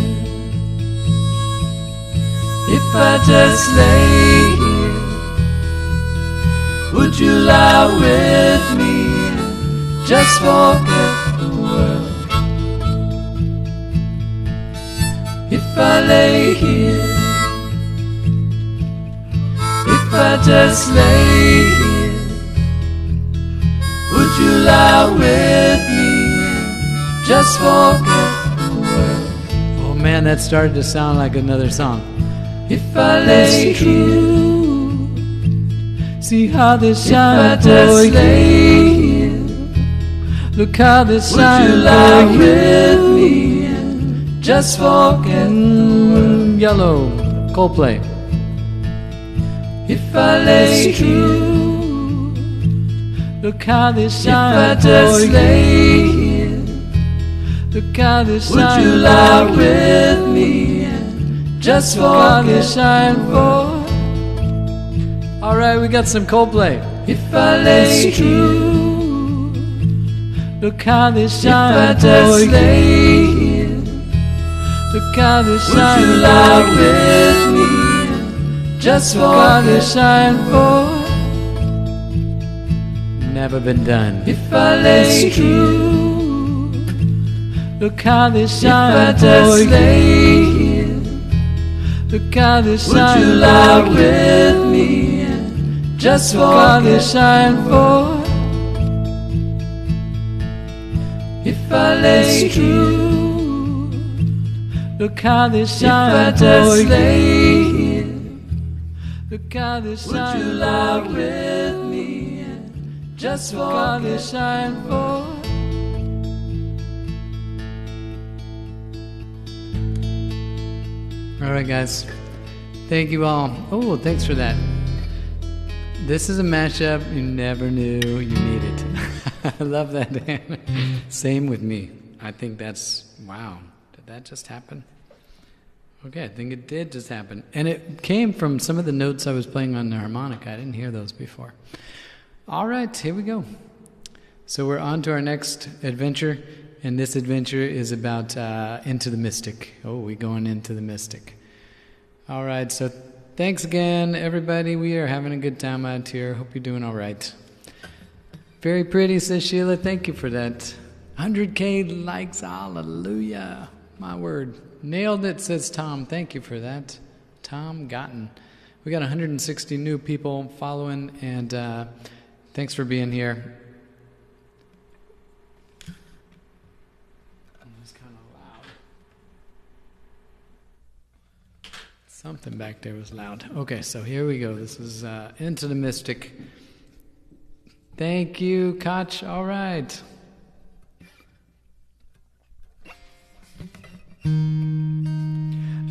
if I just lay here, would you lie with me and just forget the world? If I lay here, if I just lay here, would you lie with me and just forget man, that started to sound like another song. If I lay here, see how this shine for you. Look how this shine for with me. Just forget mm, yellow Coldplay. If I lay here, look how this shine for you. Look how shine Would you lie with me? Just for this shine for. All right, we got some Coldplay. If I lay true, look how this shine for you. Look how this shine Would you lie with me? Just for this shine for. Never been done. If I lay true. Look how this shine for you. Look how this Would you lie with me? Just for this shine for. If I lay true, look how this shine for you. Look how this Would you lie with me? Just for this shine for. All right, guys. Thank you all. Oh, thanks for that. This is a mashup you never knew you needed. I love that, Dan. Same with me. I think that's wow. Did that just happen? Okay, I think it did just happen. And it came from some of the notes I was playing on the harmonica. I didn't hear those before. All right, here we go. So we're on to our next adventure. And this adventure is about uh, Into the Mystic. Oh, we going into the Mystic. All right, so thanks again, everybody. We are having a good time out here. Hope you're doing all right. Very pretty, says Sheila. Thank you for that. 100K likes, hallelujah. My word. Nailed it, says Tom. Thank you for that. Tom Gotten. We got 160 new people following, and uh, thanks for being here. Something back there was loud. Okay, so here we go. This is uh, Into the Mystic. Thank you, Koch. All right.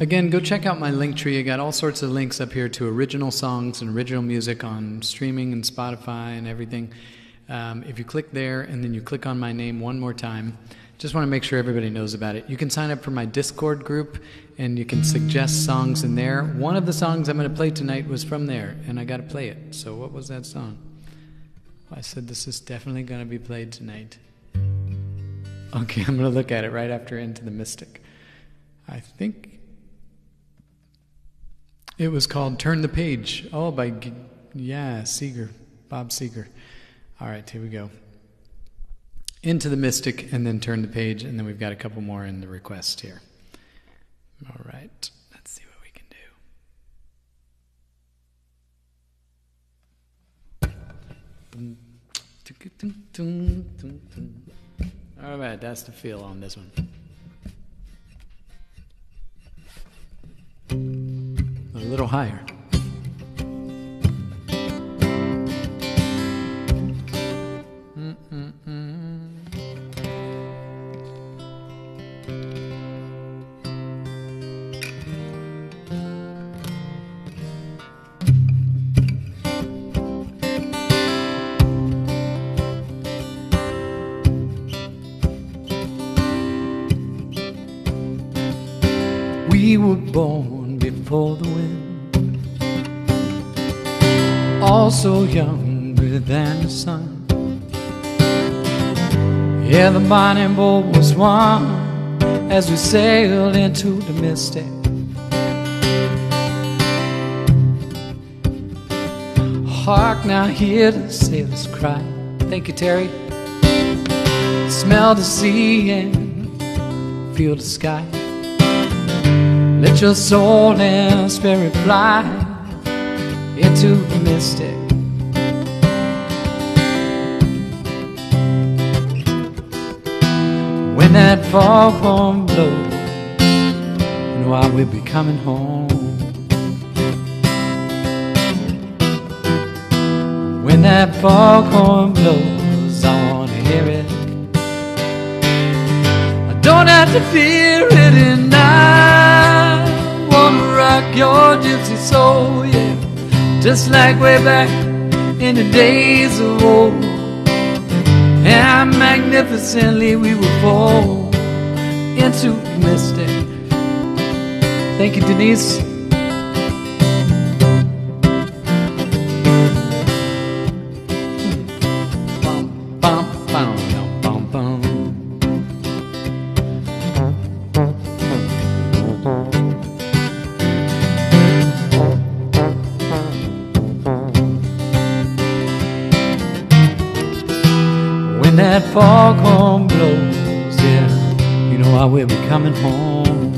Again, go check out my link tree. I got all sorts of links up here to original songs and original music on streaming and Spotify and everything. Um, if you click there and then you click on my name one more time, just want to make sure everybody knows about it. You can sign up for my Discord group and you can suggest songs in there. One of the songs I'm going to play tonight was from there, and I got to play it. So, what was that song? I said this is definitely going to be played tonight. Okay, I'm going to look at it right after Into the Mystic. I think it was called Turn the Page. Oh, by, yeah, Seger, Bob Seger. All right, here we go into the mystic and then turn the page, and then we've got a couple more in the request here. All right, let's see what we can do. All right, that's the feel on this one. A little higher. Born before the wind, also younger than the sun. Yeah, the mining boat was one as we sailed into the mystic. Hark now, hear the sailors cry. Thank you, Terry. Smell the sea and feel the sky. Let your soul and spirit fly into the mystic. When that foghorn blows, know I will be coming home. When that foghorn blows, I wanna hear it. I don't have to fear it, I rock your gypsy soul, yeah. Just like way back in the days of old. And magnificently we will fall into mystic. Thank you, Denise. Coming home.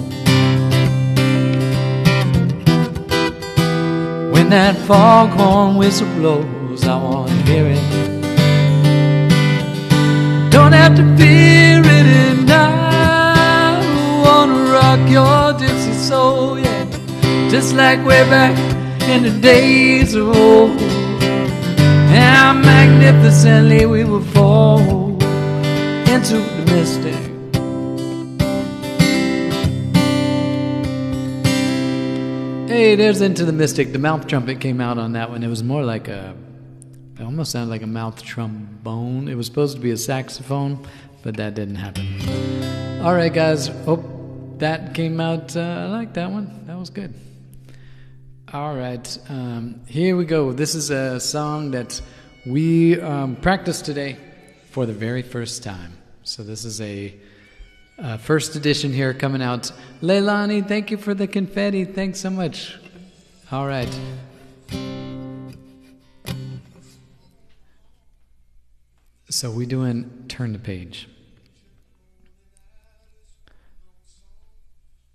When that foghorn whistle blows, I want to hear it. Don't have to fear it, and I wanna rock your gypsy soul, yeah, just like way back in the days of old. And magnificently we will fall into the mystic. Hey, there's Into the Mystic. The mouth trumpet came out on that one. It was more like a, it almost sounded like a mouth trombone. It was supposed to be a saxophone, but that didn't happen. All right, guys. Hope that came out. Uh, I like that one. That was good. All right, um, here we go. This is a song that we um, practiced today for the very first time. So this is a, uh first edition here coming out. Leilani, thank you for the confetti. Thanks so much. All right. So we doing turn the page.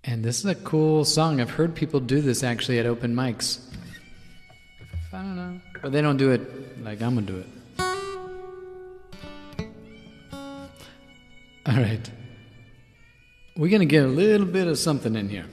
And this is a cool song. I've heard people do this actually at open mics. I don't know. But they don't do it like I'm going to do it. All right. We're going to get a little bit of something in here.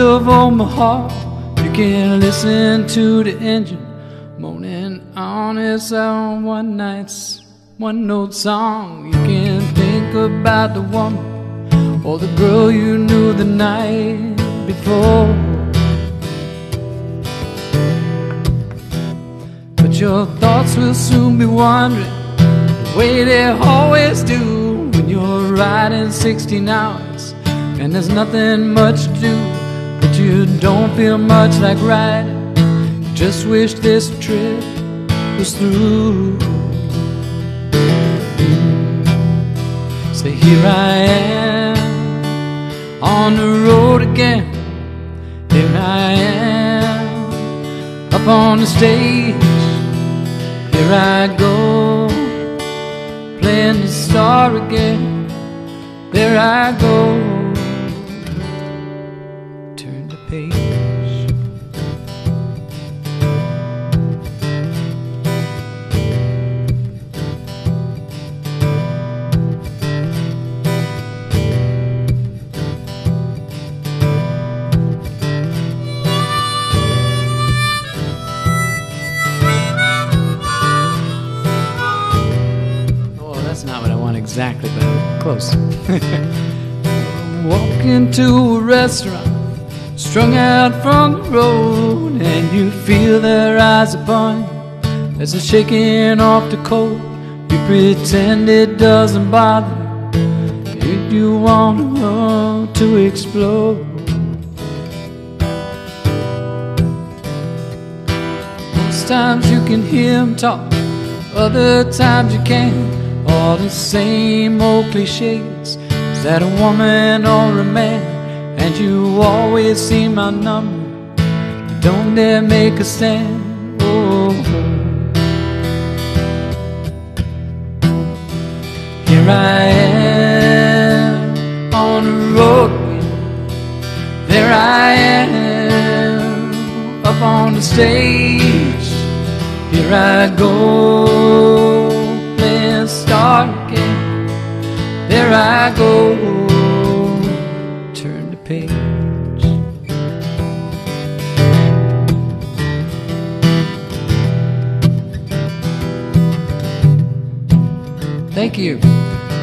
Of Omaha, you can listen to the engine moaning on its own one night's one note song. You can think about the woman or the girl you knew the night before. But your thoughts will soon be wandering the way they always do when you're riding 16 hours and there's nothing much to do, but you don't feel much like riding. You just wish this trip was through. Say, here I am on the road again. Here I am up on the stage. Here I go, playing the star again. There I go, close. Walk into a restaurant, strung out from the road, and you feel their eyes upon you as they're shaking off the cold. You pretend it doesn't bother you, you want to explode. Most times you can hear them talk, other times you can't. All the same old cliches. Is that a woman or a man? And you always see my number. Don't dare make a stand. Oh, here I am on the road. There I am up on the stage. Here I go, There I go, turn the page. Thank you.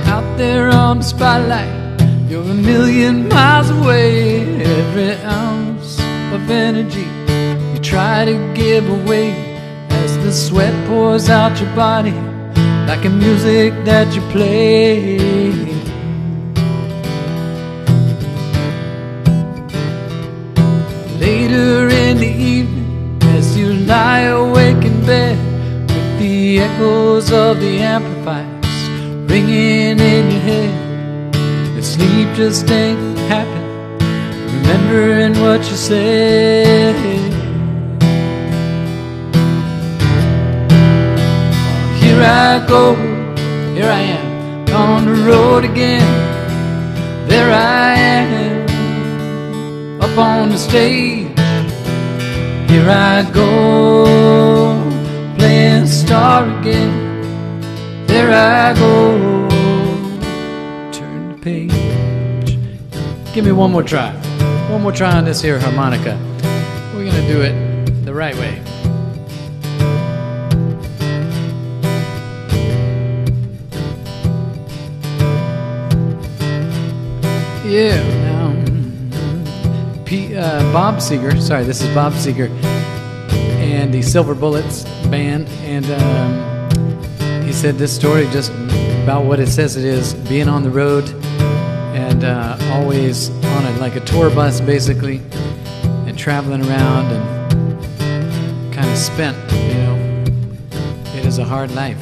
Out there on the spotlight, you're a million miles away. Every ounce of energy you try to give away as the sweat pours out your body like a music that you play. Later in the evening, as you lie awake in bed with the echoes of the amplifiers ringing in your head, the sleep just ain't happening. Remembering what you said. Here I go, here I am, on the road again. There I am, up on the stage. Here I go, playing star again. There I go, turn the page. Give me one more try. One more try on this here harmonica. We're gonna do it the right way. Yeah, P, uh, Bob Seger. Sorry, this is Bob Seger and the Silver Bullets band, and um, he said this story just about what it says it is: being on the road and uh, always on a like a tour bus, basically, and traveling around and kind of spent. You know, it is a hard life.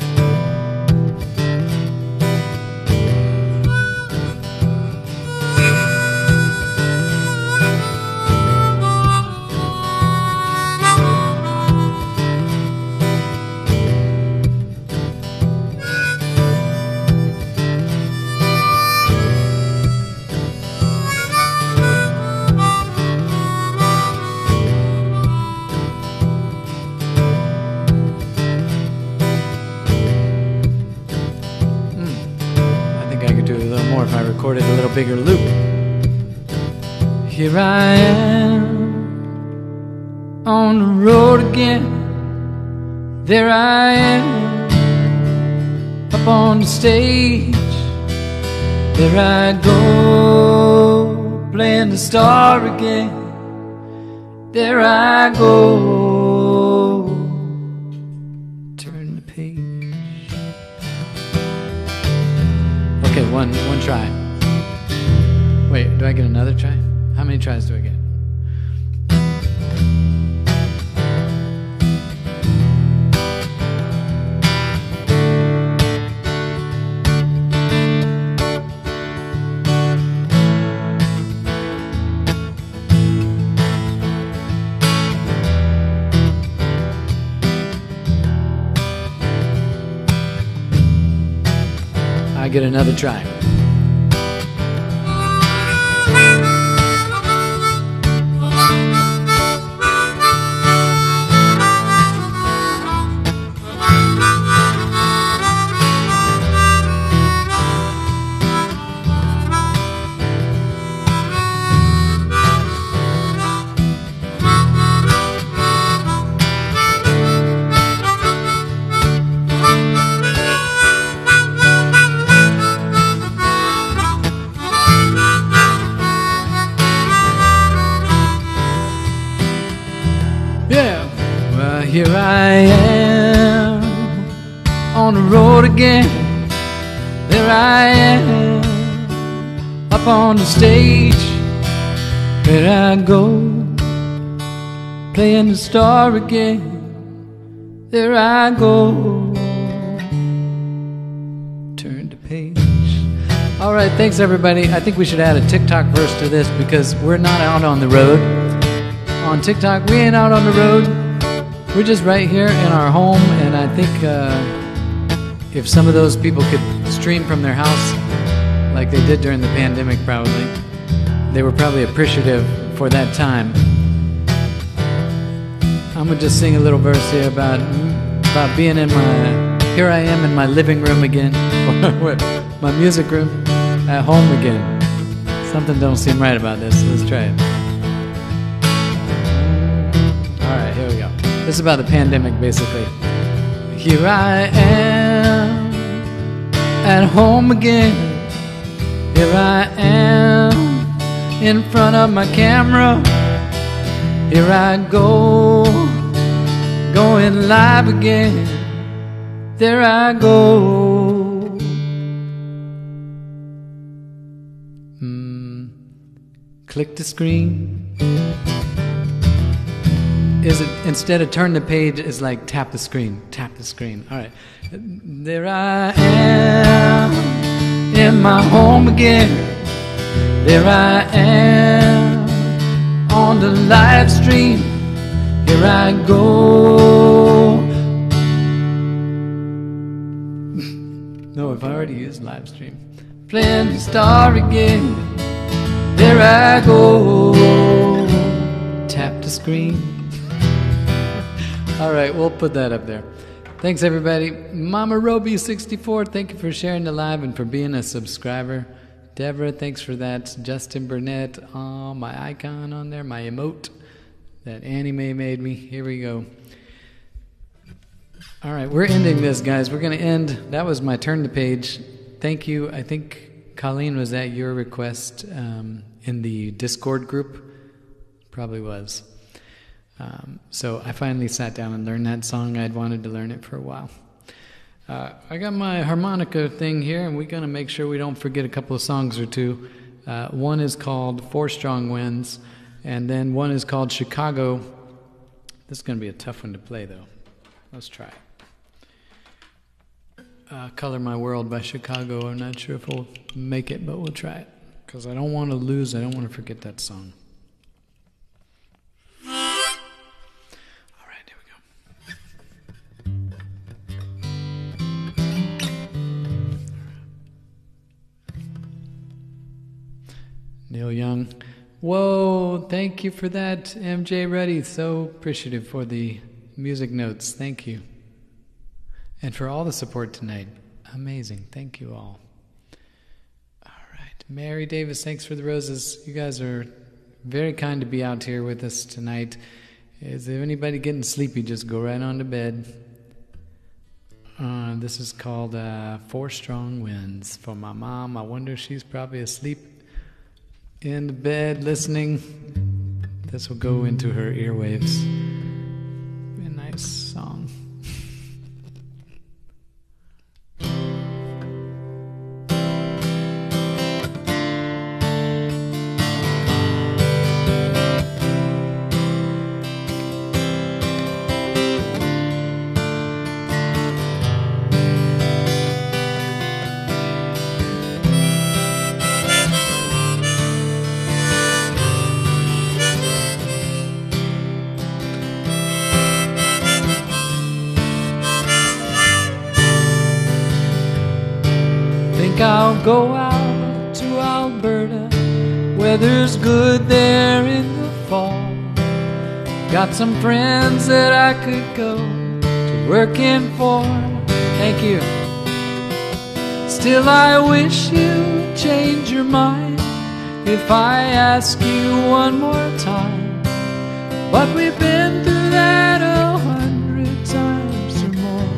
I am on the road again. There I am up on the stage. There I go playing the star again. There I go. Turn the page. Okay, one one try. Wait, do I get another try? How many tries do I get? I get another try. Playing the star again. There I go. Turn to page. All right, thanks everybody. I think we should add a TikTok verse to this because we're not out on the road. On TikTok, we ain't out on the road. We're just right here in our home, and I think uh, if some of those people could stream from their house like they did during the pandemic, probably, they were probably appreciative for that time. I'm gonna just sing a little verse here about hmm, about being in my. Here I am in my living room again, my music room at home again. Something don't seem right about this. Let's try it. All right, here we go. This is about the pandemic, basically. Here I am at home again. Here I am in front of my camera. Here I go, going live again. There I go. Mm, click the screen. Is it instead of turn the page? Is like tap the screen. Tap the screen. All right. There I am in my home again. There I am on the live stream. Here I go. no, I've already used live stream. Playing the star again. There I go. Tap the screen. All right, we'll put that up there. Thanks, everybody. Mama Roby64, thank you for sharing the live and for being a subscriber. Deborah, thanks for that. Justin Burnette, oh, my icon on there, my emote that Annie Mae made me. Here we go. All right, we're ending this, guys. We're going to end. That was my turn to page. Thank you. I think Colleen was at your request um, in the Discord group. Probably was. Um, so I finally sat down and learned that song. I'd wanted to learn it for a while. Uh, I got my harmonica thing here, and we're going to make sure we don't forget a couple of songs or two. Uh, one is called Four Strong Winds, and then one is called Chicago. This is going to be a tough one to play, though. Let's try. Uh, Color My World by Chicago. I'm not sure if we'll make it, but we'll try it. Because I don't want to lose, I don't want to forget that song. All right, here we go. Neil Young. Whoa, thank you for that, MJ Reddy. So appreciative for the music notes. Thank you. And for all the support tonight. Amazing. Thank you all. All right. Mary Davis, thanks for the roses. You guys are very kind to be out here with us tonight. Is there anybody getting sleepy? Just go right on to bed. Uh, this is called uh, Four Strong Winds for my mom. I wonder if she's probably asleep in bed listening. This will go into her earwaves. Weather's good there in the fall. Got some friends that I could go to working for. Thank you. Still, I wish you'd change your mind if I ask you one more time. But we've been through that a hundred times or more.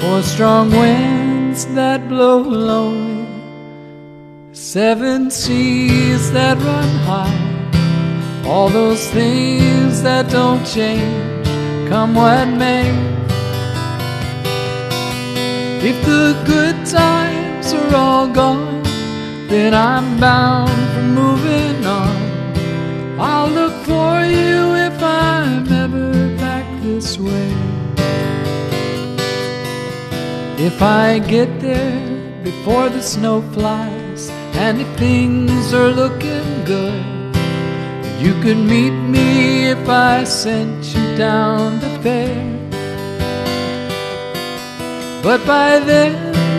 Four strong winds that blow lonely, seven seas that run high. All those things that don't change, come what may. If the good times are all gone, then I'm bound for moving on. I'll look for you if I'm ever back this way. If I get there, before the snow flies. And if things are looking good, you could meet me if I sent you down the fair. But by then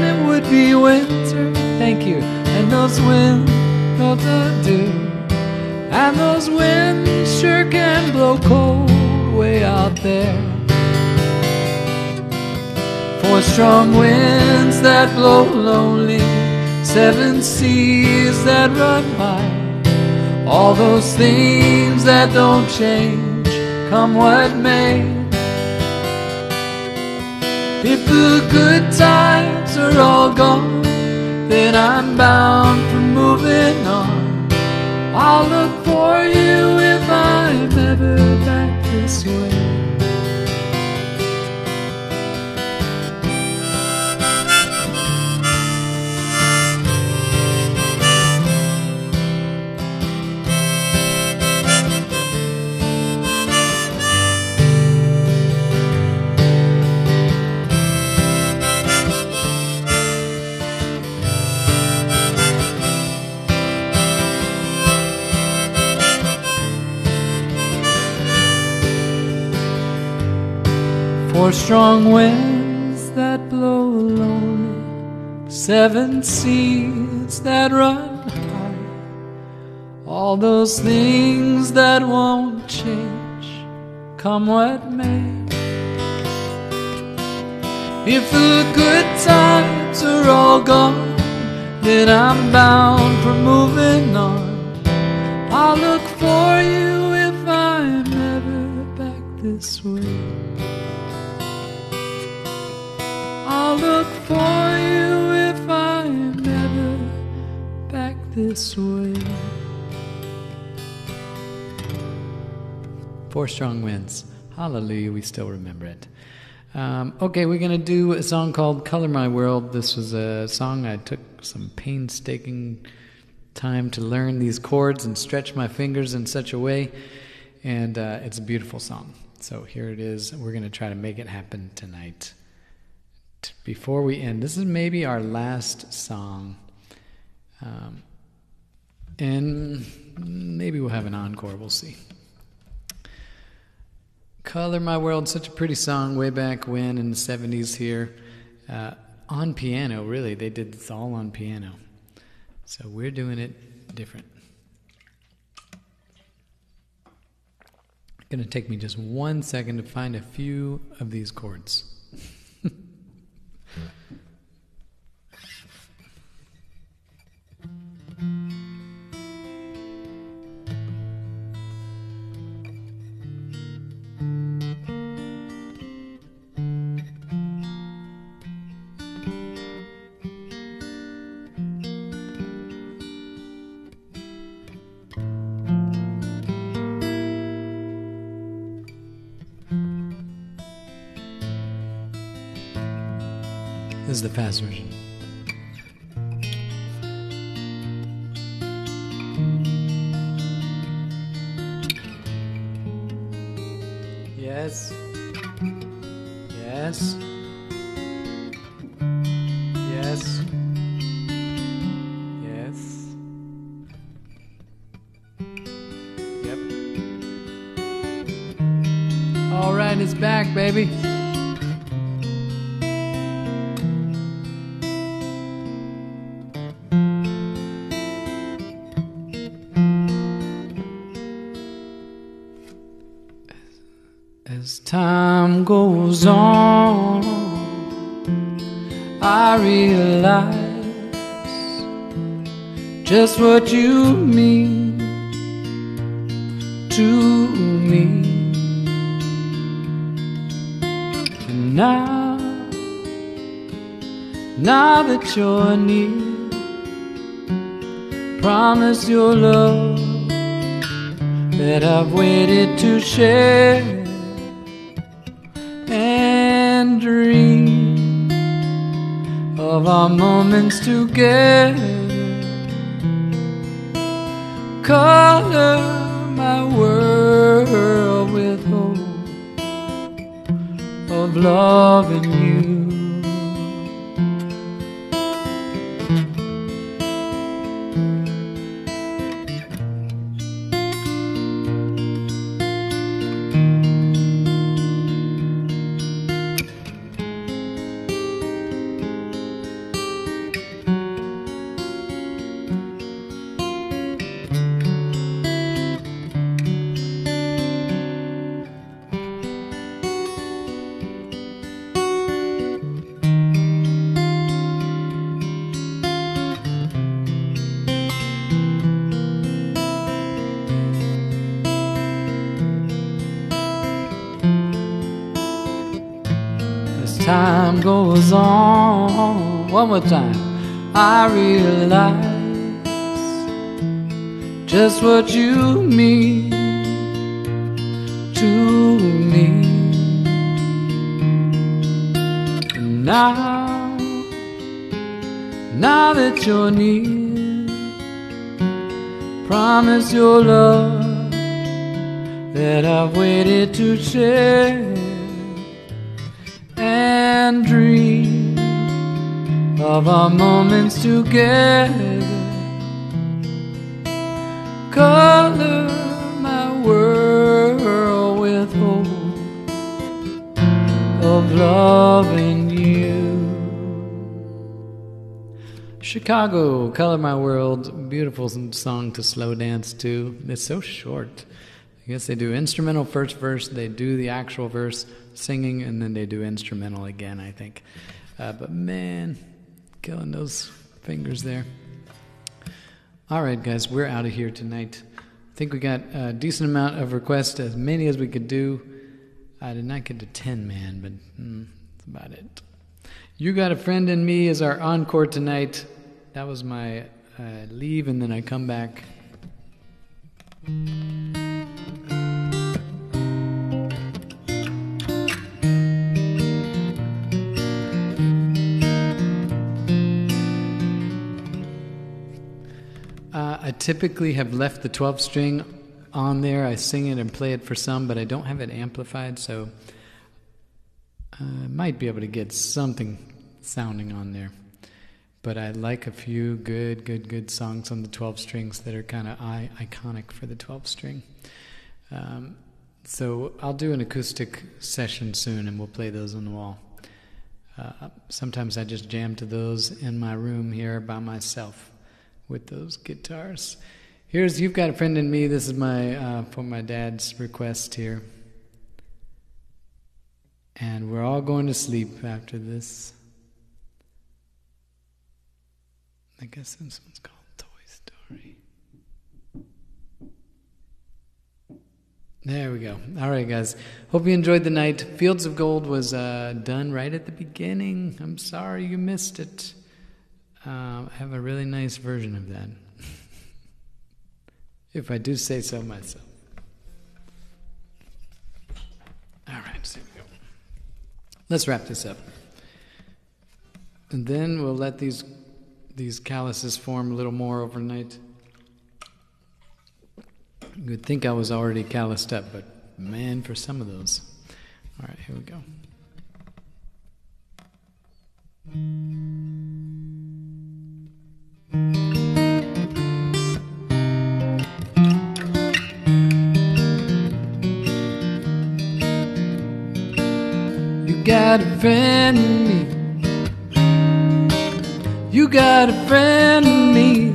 it would be winter, thank you, and those windmills are due. And those winds sure can blow cold way out there. Four strong winds that blow lonely, seven seas that run by. All those things that don't change, come what may. If the good times are all gone, then I'm bound for moving on. I'll look for you if I'm ever back this way. Four strong winds that blow lonely, seven seas that run high. All those things that won't change, come what may. If the good times are all gone, then I'm bound for moving on. I'll look for you if I'm ever back this way. Look for you if I'm ever back this way. Four strong winds. Hallelujah, we still remember it. Um, okay, we're going to do a song called Color My World. This was a song I took some painstaking time to learn these chords and stretch my fingers in such a way, and uh, it's a beautiful song. So here it is. We're going to try to make it happen tonight before we end, this is maybe our last song. Um, and maybe we'll have an encore, we'll see. Color My World, such a pretty song way back when in the 70s here. Uh, on piano, really. They did this all on piano. So we're doing it different. Going to take me just one second to find a few of these chords. This is the fast what you mean to me. And now, now that you're near, promise your love that I've waited to share and dream of our moments together. Loving Chicago, Color My World, beautiful song to slow dance to. It's so short. I guess they do instrumental first verse, they do the actual verse singing, and then they do instrumental again, I think. Uh, but man, killing those fingers there. All right, guys, we're out of here tonight. I think we got a decent amount of requests, as many as we could do. I did not get to 10, man, but mm, that's about it. You Got a Friend in Me is our encore tonight. That was my uh, leave, and then I come back. Uh, I typically have left the 12 string on there. I sing it and play it for some, but I don't have it amplified, so I might be able to get something sounding on there. But I like a few good, good, good songs on the 12 strings that are kind of iconic for the 12 string. Um, so I'll do an acoustic session soon and we'll play those on the wall. Uh, sometimes I just jam to those in my room here by myself with those guitars. Here's You've Got a Friend in Me. This is my uh, for my dad's request here. And we're all going to sleep after this. I guess this one's called Toy Story. There we go. All right, guys. Hope you enjoyed the night. Fields of Gold was uh, done right at the beginning. I'm sorry you missed it. Uh, I have a really nice version of that. if I do say so myself. All right, so we go. Let's wrap this up. And then we'll let these these calluses form a little more overnight. You'd think I was already calloused up, but man, for some of those. All right, here we go. You got a friend in me. You got a friend in me.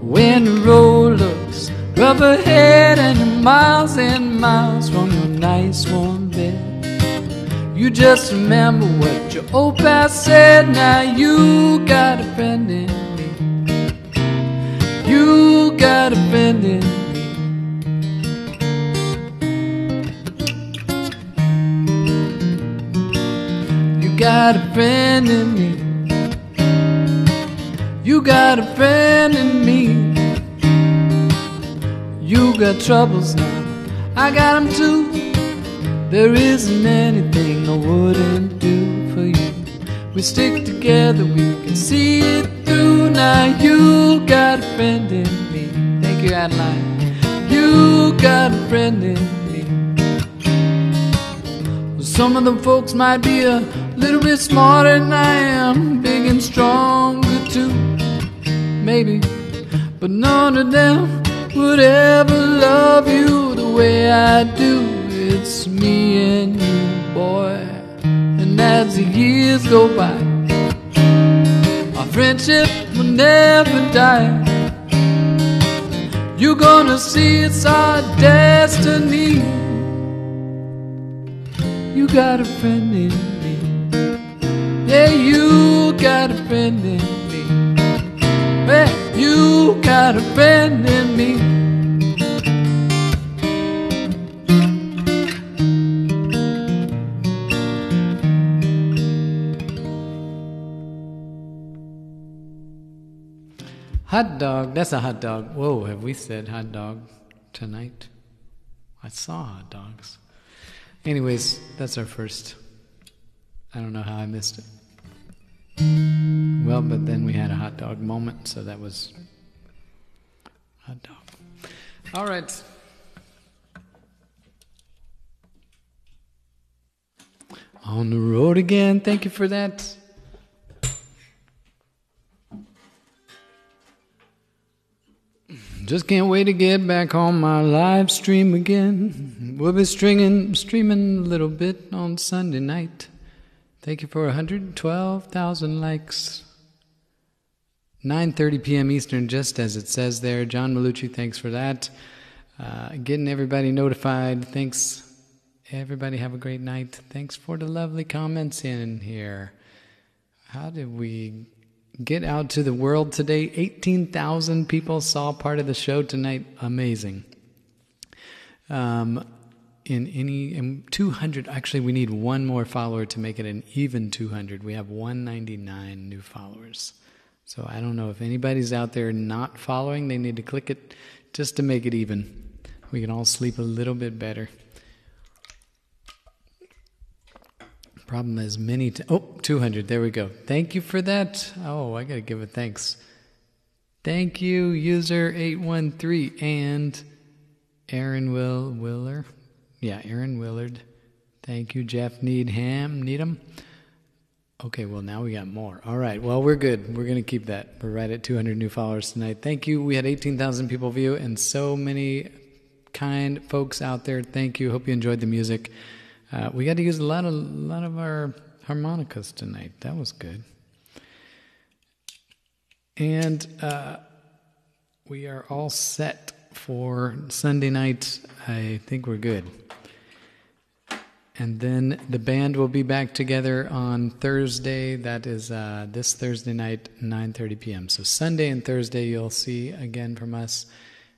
When the road looks rough ahead and miles and miles from your nice warm bed, you just remember what your old past said. Now you got a friend in me. You got a friend in me. Got a friend in me. You got a friend in me. You got troubles now. I got them too. There isn't anything I wouldn't do for you. We stick together, we can see it through. Now you got a friend in me. Thank you, Adeline. You got a friend in me. Some of them folks might be a little bit smarter than I am, big and stronger too, maybe. But none of them would ever love you the way I do. It's me and you, boy. And as the years go by, our friendship will never die. You're gonna see it's our destiny. You got a friend in me. Yeah, you got a friend in me. Yeah, you got a friend in me. Hot dog, that's a hot dog. Whoa, have we said hot dog tonight? I saw hot dogs. Anyways, that's our first. I don't know how I missed it. Well, but then we had a hot dog moment, so that was hot dog. All right. On the road again. Thank you for that. Just can't wait to get back on my live stream again. We'll be stringing, streaming a little bit on Sunday night. Thank you for 112,000 likes. 9:30 p.m. Eastern, just as it says there. John Malucci, thanks for that. Uh, getting everybody notified. Thanks. Everybody have a great night. Thanks for the lovely comments in here. How did we get out to the world today? 18,000 people saw part of the show tonight. Amazing. Um, in any in 200 actually we need one more follower to make it an even 200 we have 199 new followers. So i don't know if anybody's out there not following they need to click it just to make it even. We can all sleep a little bit better. Problem is many t- oh 200 there we go. Thank you for that. Oh i gotta give a thanks. Thank you user 813 and aaron will willer yeah, Aaron Willard. Thank you, Jeff Needham. Needham. Okay, well, now we got more. All right, well, we're good. We're going to keep that. We're right at 200 new followers tonight. Thank you. We had 18,000 people view and so many kind folks out there. Thank you. Hope you enjoyed the music. Uh, we got to use a lot of, lot of our harmonicas tonight. That was good. And uh, we are all set for Sunday night. I think we're good. And then the band will be back together on Thursday. That is uh, this Thursday night, 9:30 p.m. So Sunday and Thursday, you'll see again from us,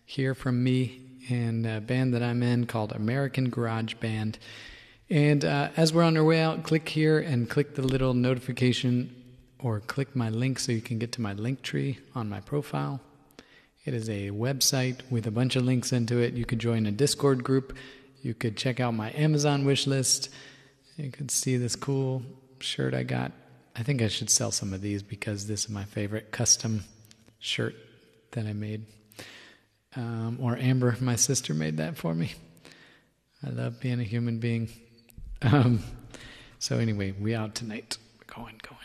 hear from me and a band that I'm in called American Garage Band. And uh, as we're on our way out, click here and click the little notification, or click my link so you can get to my link tree on my profile. It is a website with a bunch of links into it. You could join a Discord group. You could check out my Amazon wish list. You could see this cool shirt I got. I think I should sell some of these because this is my favorite custom shirt that I made. Um, or Amber, my sister, made that for me. I love being a human being. Um, so, anyway, we out tonight. Going, going,